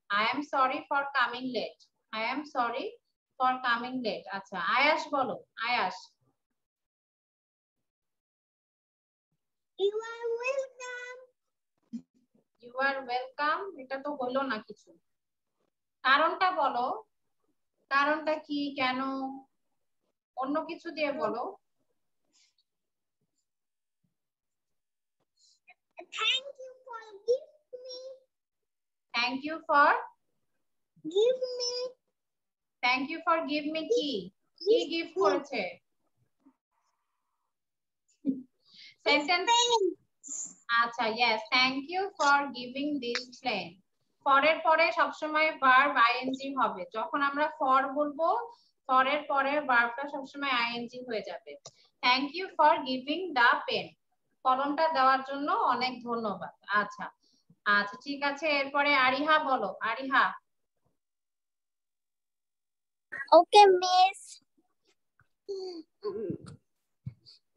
I am sorry for coming late. I am sorry for coming late. আচ্ছা আয়াস বলো Ayas You are welcome. You are welcome এটা তো হলো না কিছু কারণটা বলো কারণটা কি কেন অন্য কিছু দিয়ে বলো Thank you for give me, thank you for give me, thank you for give me কি কি গিফট করেছে সেন্টেন্স আচ্ছা yes thank you for giving this plane ফরের পরে সবসময় ভার্ব আইএনজি হবে। যখন আমরা ফর বলব ফরের পরে ভার্বটা সবসময় আইএনজি হয়ে যাবে। Thank you for giving the pen কলমটা দেওয়ার জন্য অনেক ধন্যবাদ। আচ্ছা। আচ্ছা ঠিক আছে এরপরে আরিহা বলো। Ariha Okay, miss.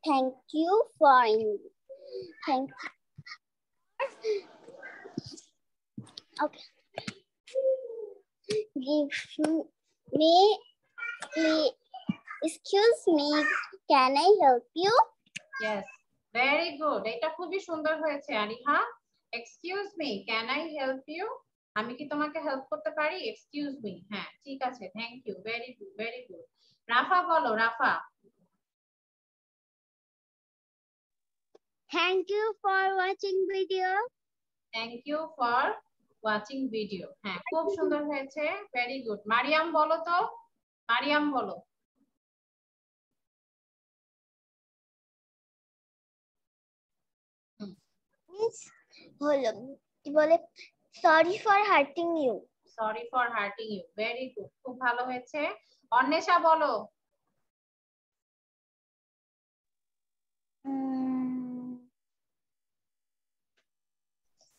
Thank you for thank Okay. Give me please. Excuse me, can I help you? Yes very good এটা খুবই সুন্দর হয়েছে Ariha excuse me can I help you আমি কি তোমাকে হেল্প করতে পারি? এক্সকিউজ মি হ্যাঁ ঠিক আছে thank you very good very good Rafa বলো Rafa. Thank you for watching video. Thank you for watching video হ্যাঁ খুব সুন্দর হয়েছে ভেরি গুড মারিয়াম বলো তো। মারিয়াম বলো। হলো কি বলে? Sorry for hurting you sorry for hurting you very good খুব ভালো হয়েছে। অন্বেষা বলো।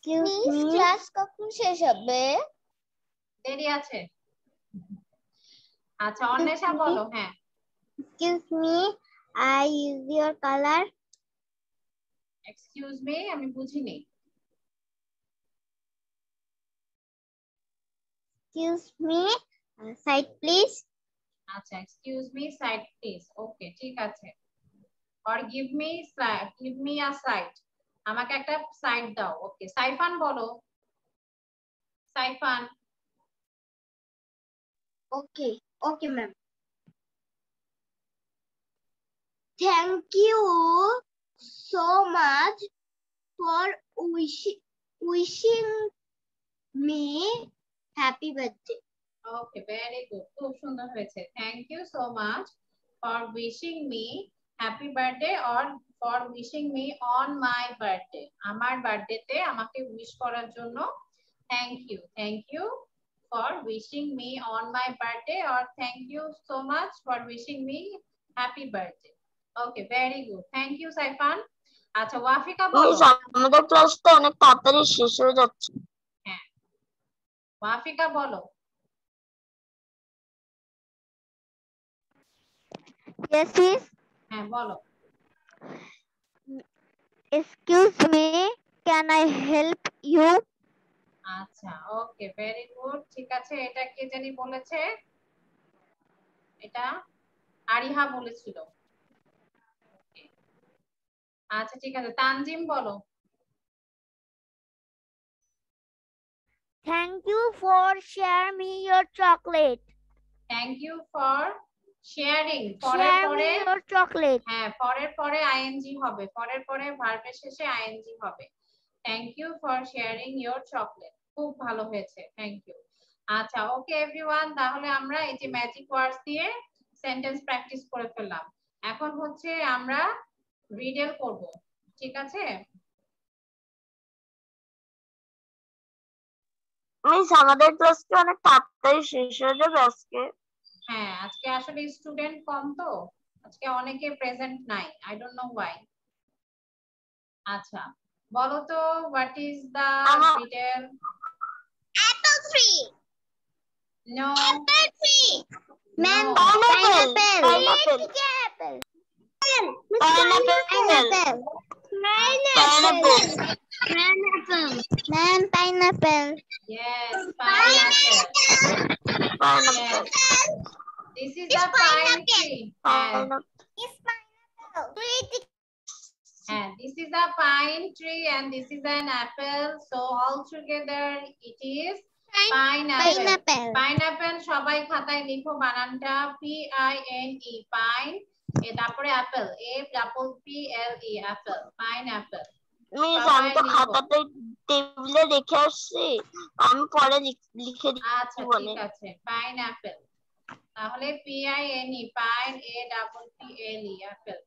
মিস ক্লাস কখন শেষ হবে? দেরি আছে। আচ্ছা অন্বেষা বলো হ্যাঁ। Excuse me, I use your color. Excuse me আমি বুঝিনি। Excuse me, uh, side please. আচ্ছা excuse me side please okay ঠিক আছে or give me give me a side আমাকে একটা সাইড দাও ওকে সাইফান বলো Saifan Okay, okay, ma'am. Thank you so much for wishing wishing me happy birthday. Okay very good খুব সুন্দর হয়েছে। Thank you so much for wishing me happy birthday or for wishing me on my birthday আমার বার্থডেতে আমাকে wish করার জন্য thank you thank you for wishing me on my birthday or thank you so much for wishing me happy birthday okay very good thank you Saifan আচ্ছা ওয়াফিকা বলো। আমাদের ক্লাসটা অনেক তাড়াতাড়ি শেষ হয়ে যাচ্ছে। ওয়াফিকা বলো। Yes, miss. হ্যাঁ বলো। Excuse me, can I help you? আচ্ছা ওকে ভেরি গুড ঠিক আছে এটা কে জানি বলেছে? এটা আরিহা বলেছিল। আচ্ছা ঠিক আছে তানজিম বলো। Thank you for sharing me your chocolate. Thank you for sharing পরের Share পরে me your chocolate. হ্যাঁ পরের পরে আইএনজি হবে পরের পরে ভার্বের শেষে আইএনজি হবে। Thank you for sharing your chocolate খুব ভালো হয়েছে থ্যাংক ইউ আচ্ছা ওকে এভরিওয়ান তাহলে আমরা এই যে ম্যাজিক ওয়ার্ডস দিয়ে সেন্টেন্স প্র্যাকটিস করে ফেললাম। এখন হচ্ছে আমরা রিডেল করব ঠিক আছে? মিস আমাদের ক্লাস কি অনেক তাড়াতাড়ি শেষ হয়ে যাবে আজকে হ্যাঁ আজকে আসলে স্টুডেন্ট কম তো আজকে অনেকে প্রেজেন্ট নাই আই ডোন্ট নো ওয়াই আচ্ছা বলো তো হোয়াট ইজ দ্য আমার- riddle Apple tree. No Apple tree. Man, Pineapple. Pineapple. Pineapple. Pineapple. Pineapple. Pineapple. Pineapple. Man, pineapple. Yes, pineapple. Pineapple. This is It's a pine pineapple. tree. And, Pineapple. It's pineapple. And this is a pine tree and this is an apple. So all together it is pineapple. Pineapple. Pineapple সবাই খাতায় লিখো বানানটা P I N E pine A তারপরে apple A double P L E apple pineapple miss আমি তো খাতাতে টেবিলে রেখে আসছি। আমি পরে লিখ- আচ্ছা দিচ্ছি বলে ঠিক আছে। পাইনঅ্যাপেল তাহলে P I N E pine A double P L E apple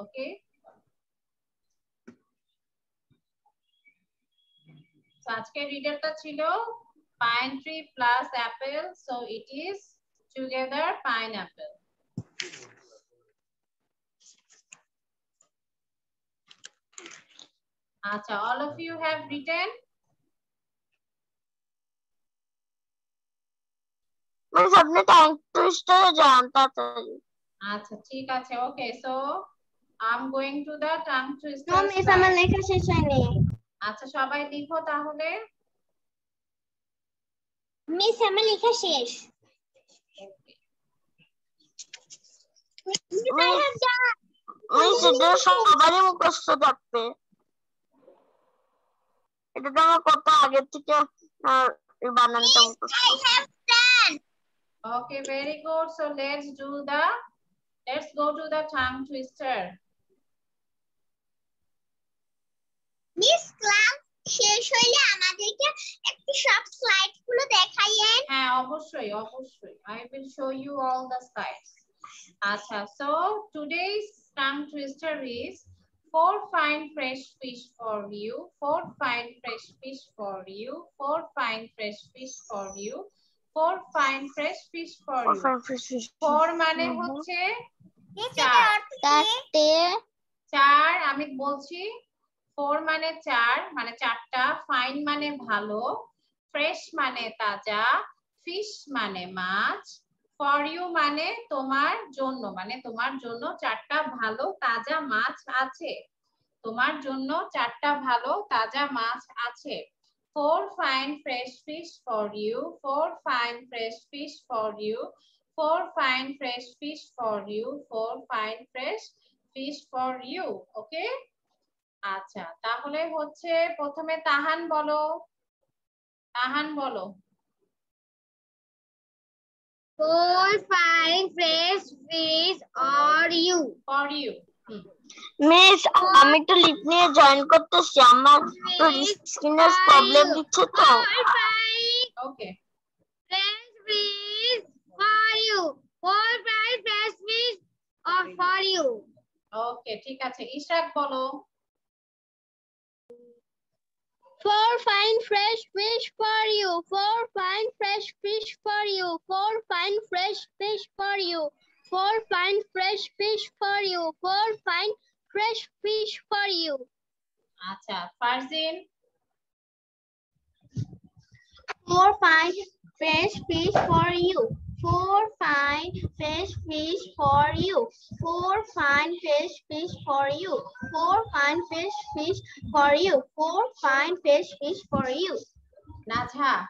okay তো আজকের রিডারটা ছিল pine tree plus apple so it is together pineapple আচ্ছা all of you have written miss আপনি ট্যাঙ্ক টুইস্টারে যান তাড়াতাড়ি আচ্ছা ঠিক আছে okay so I am going to the tongue twister miss, আমার লেখা শেষ হয়নি। আচ্ছা সবাই লিখো তাহলে Miss, আমার লেখা শেষ। Miss, I have done. Miss এটা সবারই মুখস্থ থাকবে এটা তো আমার কত আগে থেকে বানানটা মুখস্থ I have done. Okay, very good. So let's do the, let's go to the tongue twister. Miss, class শেষ হইলে আমাদেরকে একটু সব স্লাইডগুলো দেখাইয়েন হ্যাঁ অবশ্যই অবশ্যই I will show you all the slides. আচ্ছা so today's tongue twister is four fine fresh fish for you, four fine fresh fish for you, four fine fresh fish for you, four fine fresh fish for you. Four মানে হচ্ছে চার। চারটে চার আমি বলছি four মানে চার মানে চারটা ফাইন মানে ভালো ফ্রেশ মানে তাজা ফিশ মানে মাছ ফর ইউ মানে তোমার জন্য মানে তোমার জন্য চারটা ভালো তাজা মাছ আছে। তোমার জন্য চারটা ভালো তাজা মাছ আছে। Four fine fresh fish for you four fine fresh fish for you four fine fresh fish for you four fine fresh fish for you okay আচ্ছা তাহলে হচ্ছে প্রথমে তাহান বলো। তাহান বলো। Four five fresh fish or you for you miss আমি তো লিপ নিয়ে জয়েন করতেছি আমার তো স্ক্রিনের প্রবলেম দিচ্ছে তো ওকে fresh fish for you four five fresh fish or for you ওকে ঠিক আছে ইশরাক বলো Four fine fresh fish for you. Four fine fresh fish for you. Four fine fresh fish for you. Four fine fresh fish for you. Four fine fresh fish for you. আচ্ছা Farzin Four fine fresh fish for you. Four fine fish, fish for you. Four fine fish, fish for you. Four fine fish, fish for you. Four fine fish, fish for you. Natha.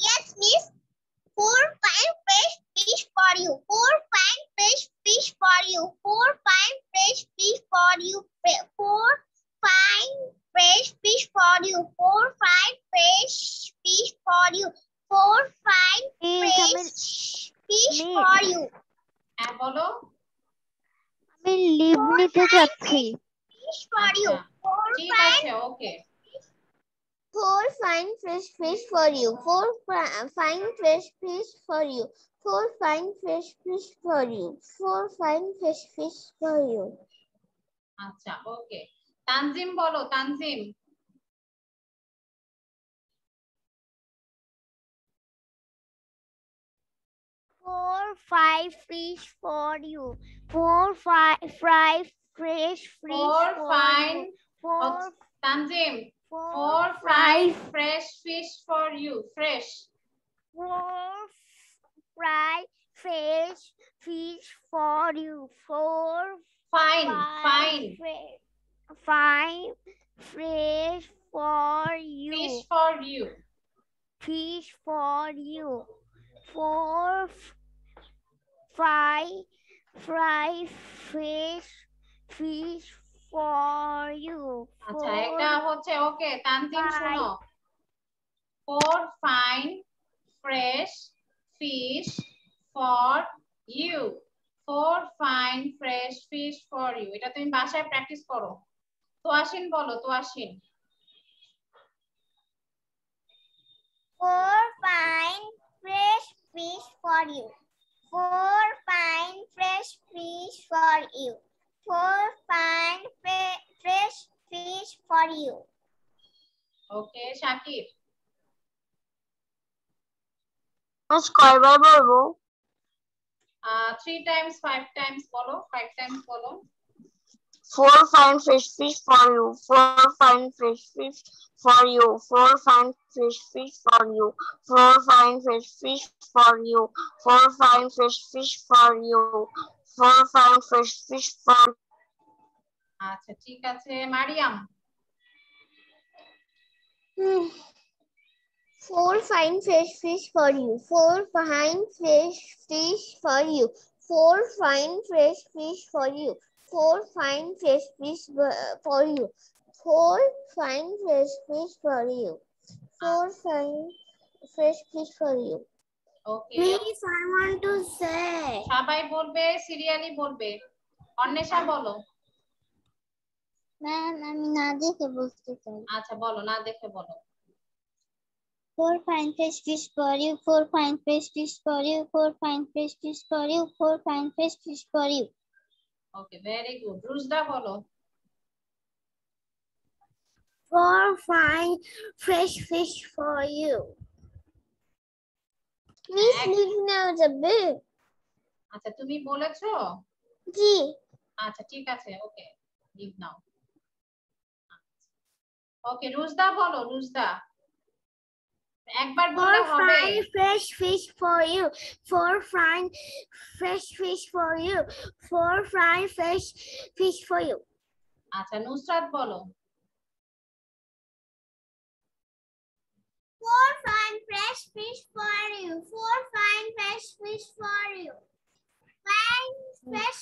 Yes, miss. Four fine fish, fish for you. Four fine fish, fish for you. Four fine fish, fish for you. Four fine fresh fish for you. Four fried fresh fish for you. Four fried fresh fish for you. হ্যাঁ বলো আমি leave নিতে যাচ্ছি fish for you. Four ঠিক আছে ওকে Four fine fresh fish for you. Four fine fresh fish for you. Four fine fresh fish for you. Four fine fresh fish for you. আচ্ছা ওকে okay. Tanzim বলো Tanzim Four five fish for you. Four five five fresh fish four for fine you. Four Tanzim four four fine fresh fish for you fresh four fried fish fish for you. Four fine fine fre- Five fish for you. Fish for you fish for you. Four fry fry fish fish for you. আচ্ছা Four এটা হচ্ছে okay Five. শোনো four fine fresh fish for you four fine fresh fish for you এটা তুমি বাসায় practice করো তোয়াশিন বলো Toashin Four fine fresh fish for you. Four fine fresh fish for you. Four fine fre- fresh fish for you. Okay Shakib miss কয়বার বলব three times five times বলো five times বলো Four fine fish fish for you. Four fine fish fish for you. Four fine fish fish for you. Four fine fish fish for you. Four fine fish fish for you. Four fine fish fish for আচ্ছা ঠিক আছে Mariam Four fine fish fish for you. Four fine fish fish for you. Four fine fish fish for you. Four fine fish fish uh, for you. Four fine fish fish for you. Four fine fish fish for you. Okay Miss, I want to say. সবাই বলবে serially বলবে অন্বেষা বলো ma'am আমি না দেখে বলতে চাই আচ্ছা বলো না দেখে বলো Four fine fish fish for you. Four fine fish fish for you. Four fine fish fish for you. Four fine fish fish for you. Okay very good রুজদা বলো Four fine fresh fish for you. Miss Ex- লিখ নেওয়া যাবে আচ্ছা তুমি বলেছো জি আচ্ছা ঠিক আছে ওকে লিভ নাও ওকে রুজদা বলো রুজদা একবার বললে Four হবে fine fresh fish for you. Four fine fresh fish for you. Four fine fresh fish for you. আচ্ছা নুসরাত বলো Four fine fresh fish for you. Four fine fresh fish for you. Fine fresh.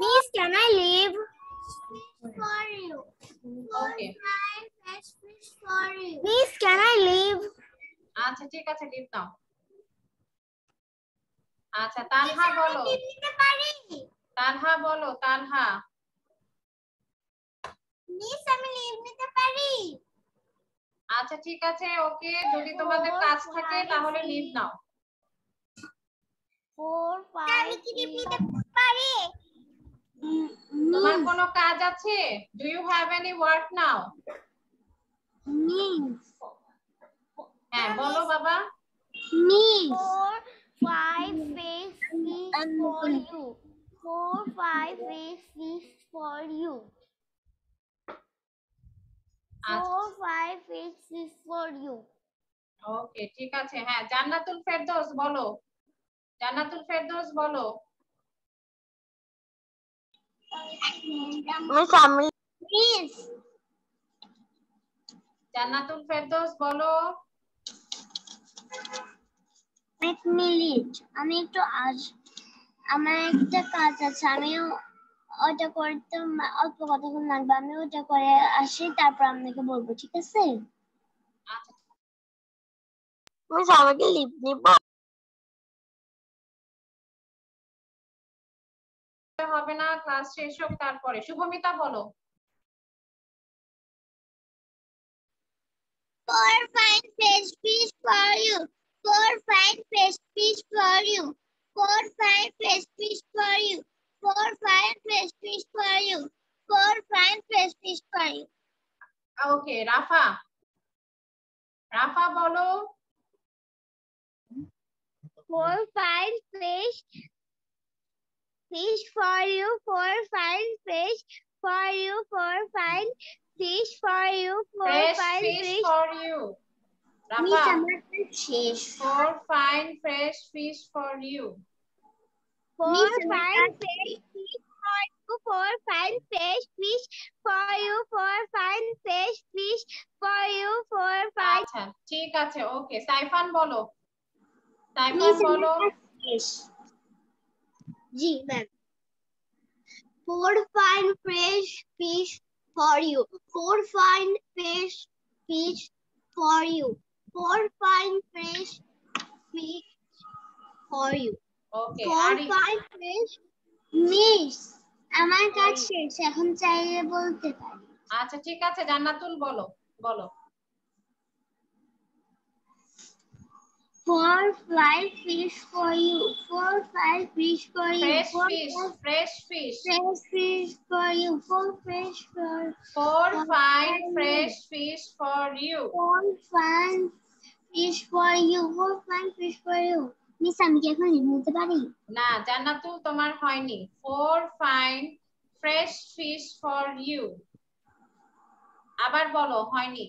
Miss, can I leave? Fish for you. Four Okay. fine fresh fish for you. Miss, can I leave? আচ্ছা ঠিক আছে leave নাও। আচ্ছা তানহা বলো। তানহা বলো Tanha. Miss আমি leave নিতে পারি। আচ্ছা ঠিক আছে ওকে। যদি তোমাদের কাজ থাকে তাহলে লিভ নাও। Four আমি কি লিভ নিতে পারি? তোমার কোনো কাজ আছে? Do you have any work now হ্যাঁ বলো বাবা Four five fish fish for you. Four five fish fish for you. আচ্ছা Four five fish fish for you. ওকে ঠিক আছে হ্যাঁ জান্নাতুল ফেরদৌস বলো জান্নাতুল ফেরদৌস বলো জান্নাতুল ফেরদৌস বলো এক মিনিট আমি একটু আজ আমার একটা কাজ আছে আমি ওটা করতে অল্প কতক্ষণ লাগবে আমি ওটা করে আসি তারপর আপনাকে বলব ঠিক আছে? আমি কি লিপ নিব হবে না ক্লাস শেষ হোক তারপরে। শুভমিতা বলো। Four fine fresh fish for you. Four fine fresh fish for you. Four fine fresh fish for you. Four fine fresh fish for you. Four fine fresh fish for you. Okay, Rafa. Rafa, bolo. Four fine fish fish for you, four fine fish for you, four fine fish for you. Four fresh fine fish fish. For you Miss, Rafa আমার শেষ four fine fresh fish for you Four fine fish fish for you. Four fine fish fish for you. Four fine fish fish for you. Four fine. আচ্ছা ঠিক আছে ওকে সাইফান বলো Saifan Miss, বলো জি ma'am Four fine fresh fish for you. Four fine fish fish for you. Four fine fresh fish for you. Okay. Four Are fine fish. miss. আমার কাজ শেষ এখন চাইলে বলতে পারি আচ্ছা ঠিক আছে জান্নাতুল বলো বলো Four fine fish for you. Four fine fish for you. Fresh Four fish fine fresh fish fresh fish for you. Four fish for four Four fine fine fresh fish for you Four fine fish for you. Four fine fish for you. Miss আমি কি এখন লিখে নিতে পারি না জান্নাতুল তোমার হয়নি four fine fresh fish for you আবার বলো হয়নি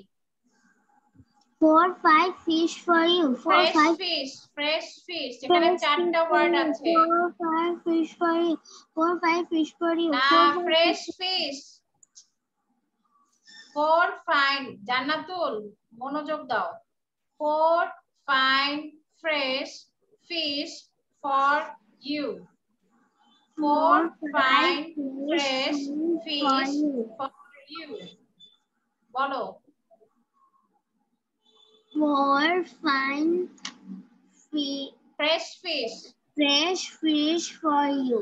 Four five fish for you. Four fresh five fish fresh fish fresh চারটা ওয়ার্ড. আছে Four five fish for you. Four five fish for you. না fresh fish- fish four fine Jannatul মনোযোগ দাও four fine fresh fish for you four fine fresh for fish you. For you বলো Four fine fi- fresh fish fresh fish for you.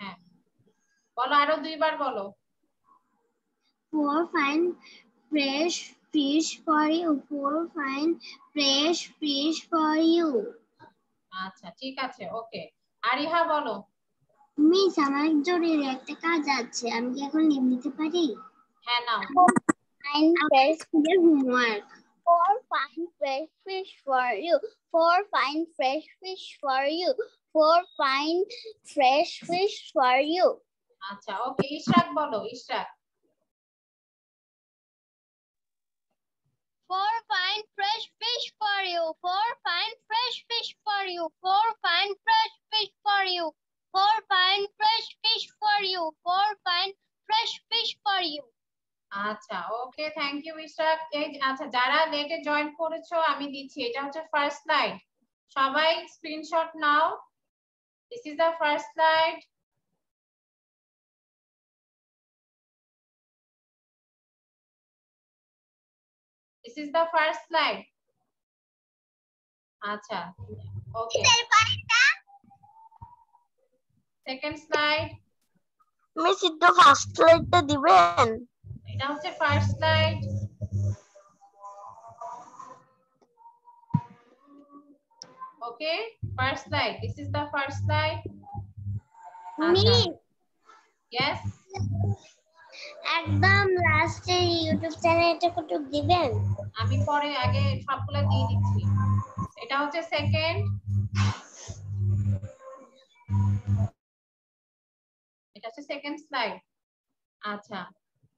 হ্যাঁ বলো আরও দুইবার বলো Four fine fresh fish for you. Four fine fresh fish for you. আচ্ছা ঠিক আছে ওকে আরিহা বলো মিস আমার জরুরি একটা কাজ আছে আমি কি এখন লিভ নিতে পারি হ্যাঁ নাও Fine fresh homework. Four fine fresh fish for you. Four fine fresh fish for you. Four fine fresh fish for you. আচ্ছা ওকে ইশরাক বলো Ishraq Four fine fresh fish for you. Four fine fresh fish for you. Four fine fresh fish for you. Four fine fresh fish for you. Four fine fresh fish for you. আচ্ছা ওকে thank you Ishraq এই আচ্ছা যারা লেটে join করেছ আমি দিচ্ছি। এটা হচ্ছে ফার্স্ট স্লাইড সবাই screenshot now. This is the first slide this is the first slide আচ্ছা ওকে সেকেন্ড স্লাইড মিস একটু ফার্স্ট লাইটটা দিবেন? এটা হচ্ছে first slide okay first slide this is the first slide আচ্ছা ইয়েস একদম লাস্টে ইউটিউব চ্যানেলটা কত দিবেন। আমি পরে আগে সবগুলো দিয়ে দিচ্ছি। এটা হচ্ছে সেকেন্ড এটা হচ্ছে সেকেন্ড স্লাইড আচ্ছা।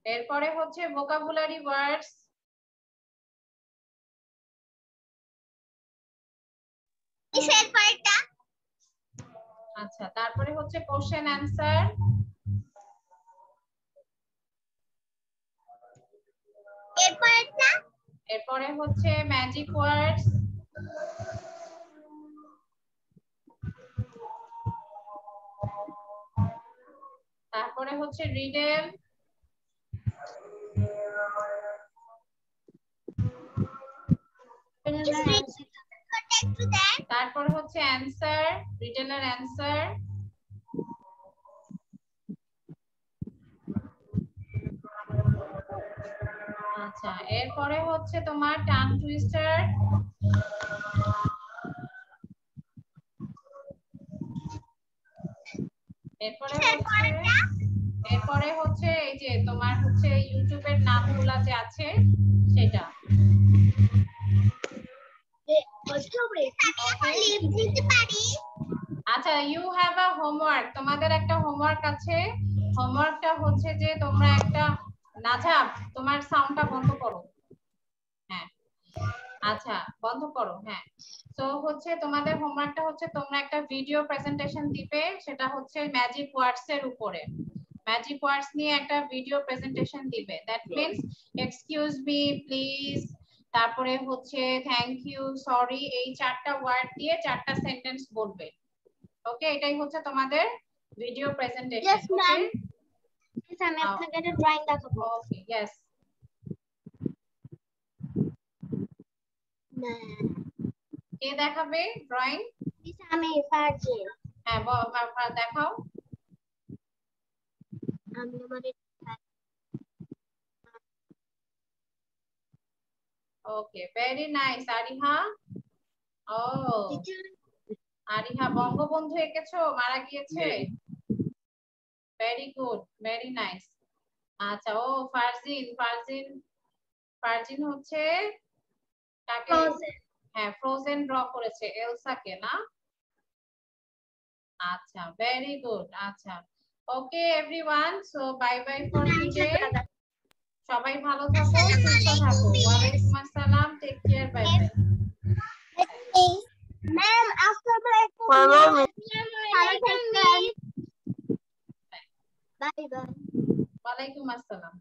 এরপরে হচ্ছে ভোকাবুলারি ওয়ার্ডস আচ্ছা তারপরে হচ্ছে কোশ্চেন অ্যান্সার এর এরপরে হচ্ছে ম্যাজিক ওয়ার্ডস তারপরে হচ্ছে রিডেল তারপর হচ্ছে অ্যানসার রিটেনের অ্যানসার আচ্ছা এরপরে হচ্ছে তোমার টান টুইস্টার এরপরে হচ্ছে এরপরে হচ্ছে এই যে তোমার হচ্ছে ইউটিউবের নামগুলা যে আছে সেটা। আচ্ছা ইউ হ্যাভ আ হোমওয়ার্ক তোমাদের একটা হোমওয়ার্ক আছে। হোমওয়ার্কটা হচ্ছে যে তোমরা একটা নাজাব তোমার সাউন্ডটা বন্ধ করো। হ্যাঁ। আচ্ছা বন্ধ করো হ্যাঁ। তো হচ্ছে তোমাদের হোমওয়ার্কটা হচ্ছে তোমরা একটা ভিডিও প্রেজেন্টেশন দিবে সেটা হচ্ছে ম্যাজিক ওয়ার্ডস এর উপরে। ম্যাজিক ওয়ার্ডস নিয়ে একটা ভিডিও প্রেজেন্টেশন দিবে। That means excuse me please তারপরে হচ্ছে থ্যাংক ইউ সরি এই চারটা ওয়ার্ড দিয়ে চারটা সেন্টেন্স বলবে। ওকে এটাই হচ্ছে তোমাদের ভিডিও প্রেজেন্টেশন Yes, ma'am. ওকে আমি আপনাকে একটা ড্রয়িং দেখাবো। ওকে ইয়েস কে দেখাবে ড্রয়িং আমি ফারজিন। হ্যাঁ দেখাও। আমি আমার ওকে ভেরি নাইস আরিহা ও আরিহা বঙ্গবন্ধু এঁকেছো? মারা গিয়েছে? ভেরি গুড ভেরি নাইস আচ্ছা ও ফারজিন ফারজিন ফারজিন হচ্ছে কাকে? হ্যাঁ ফ্রোজেন ড্র করেছে এলসাকে না? আচ্ছা ভেরি গুড আচ্ছা। Okay everyone so bye bye for today সবাই ভালো থাকো সুস্থ থাকো। ওয়ালাইকুম আসসালাম take care bye bye ma'am আসসালামু আলাইকুম বাই বাই ওয়ালাইকুম আসসালাম।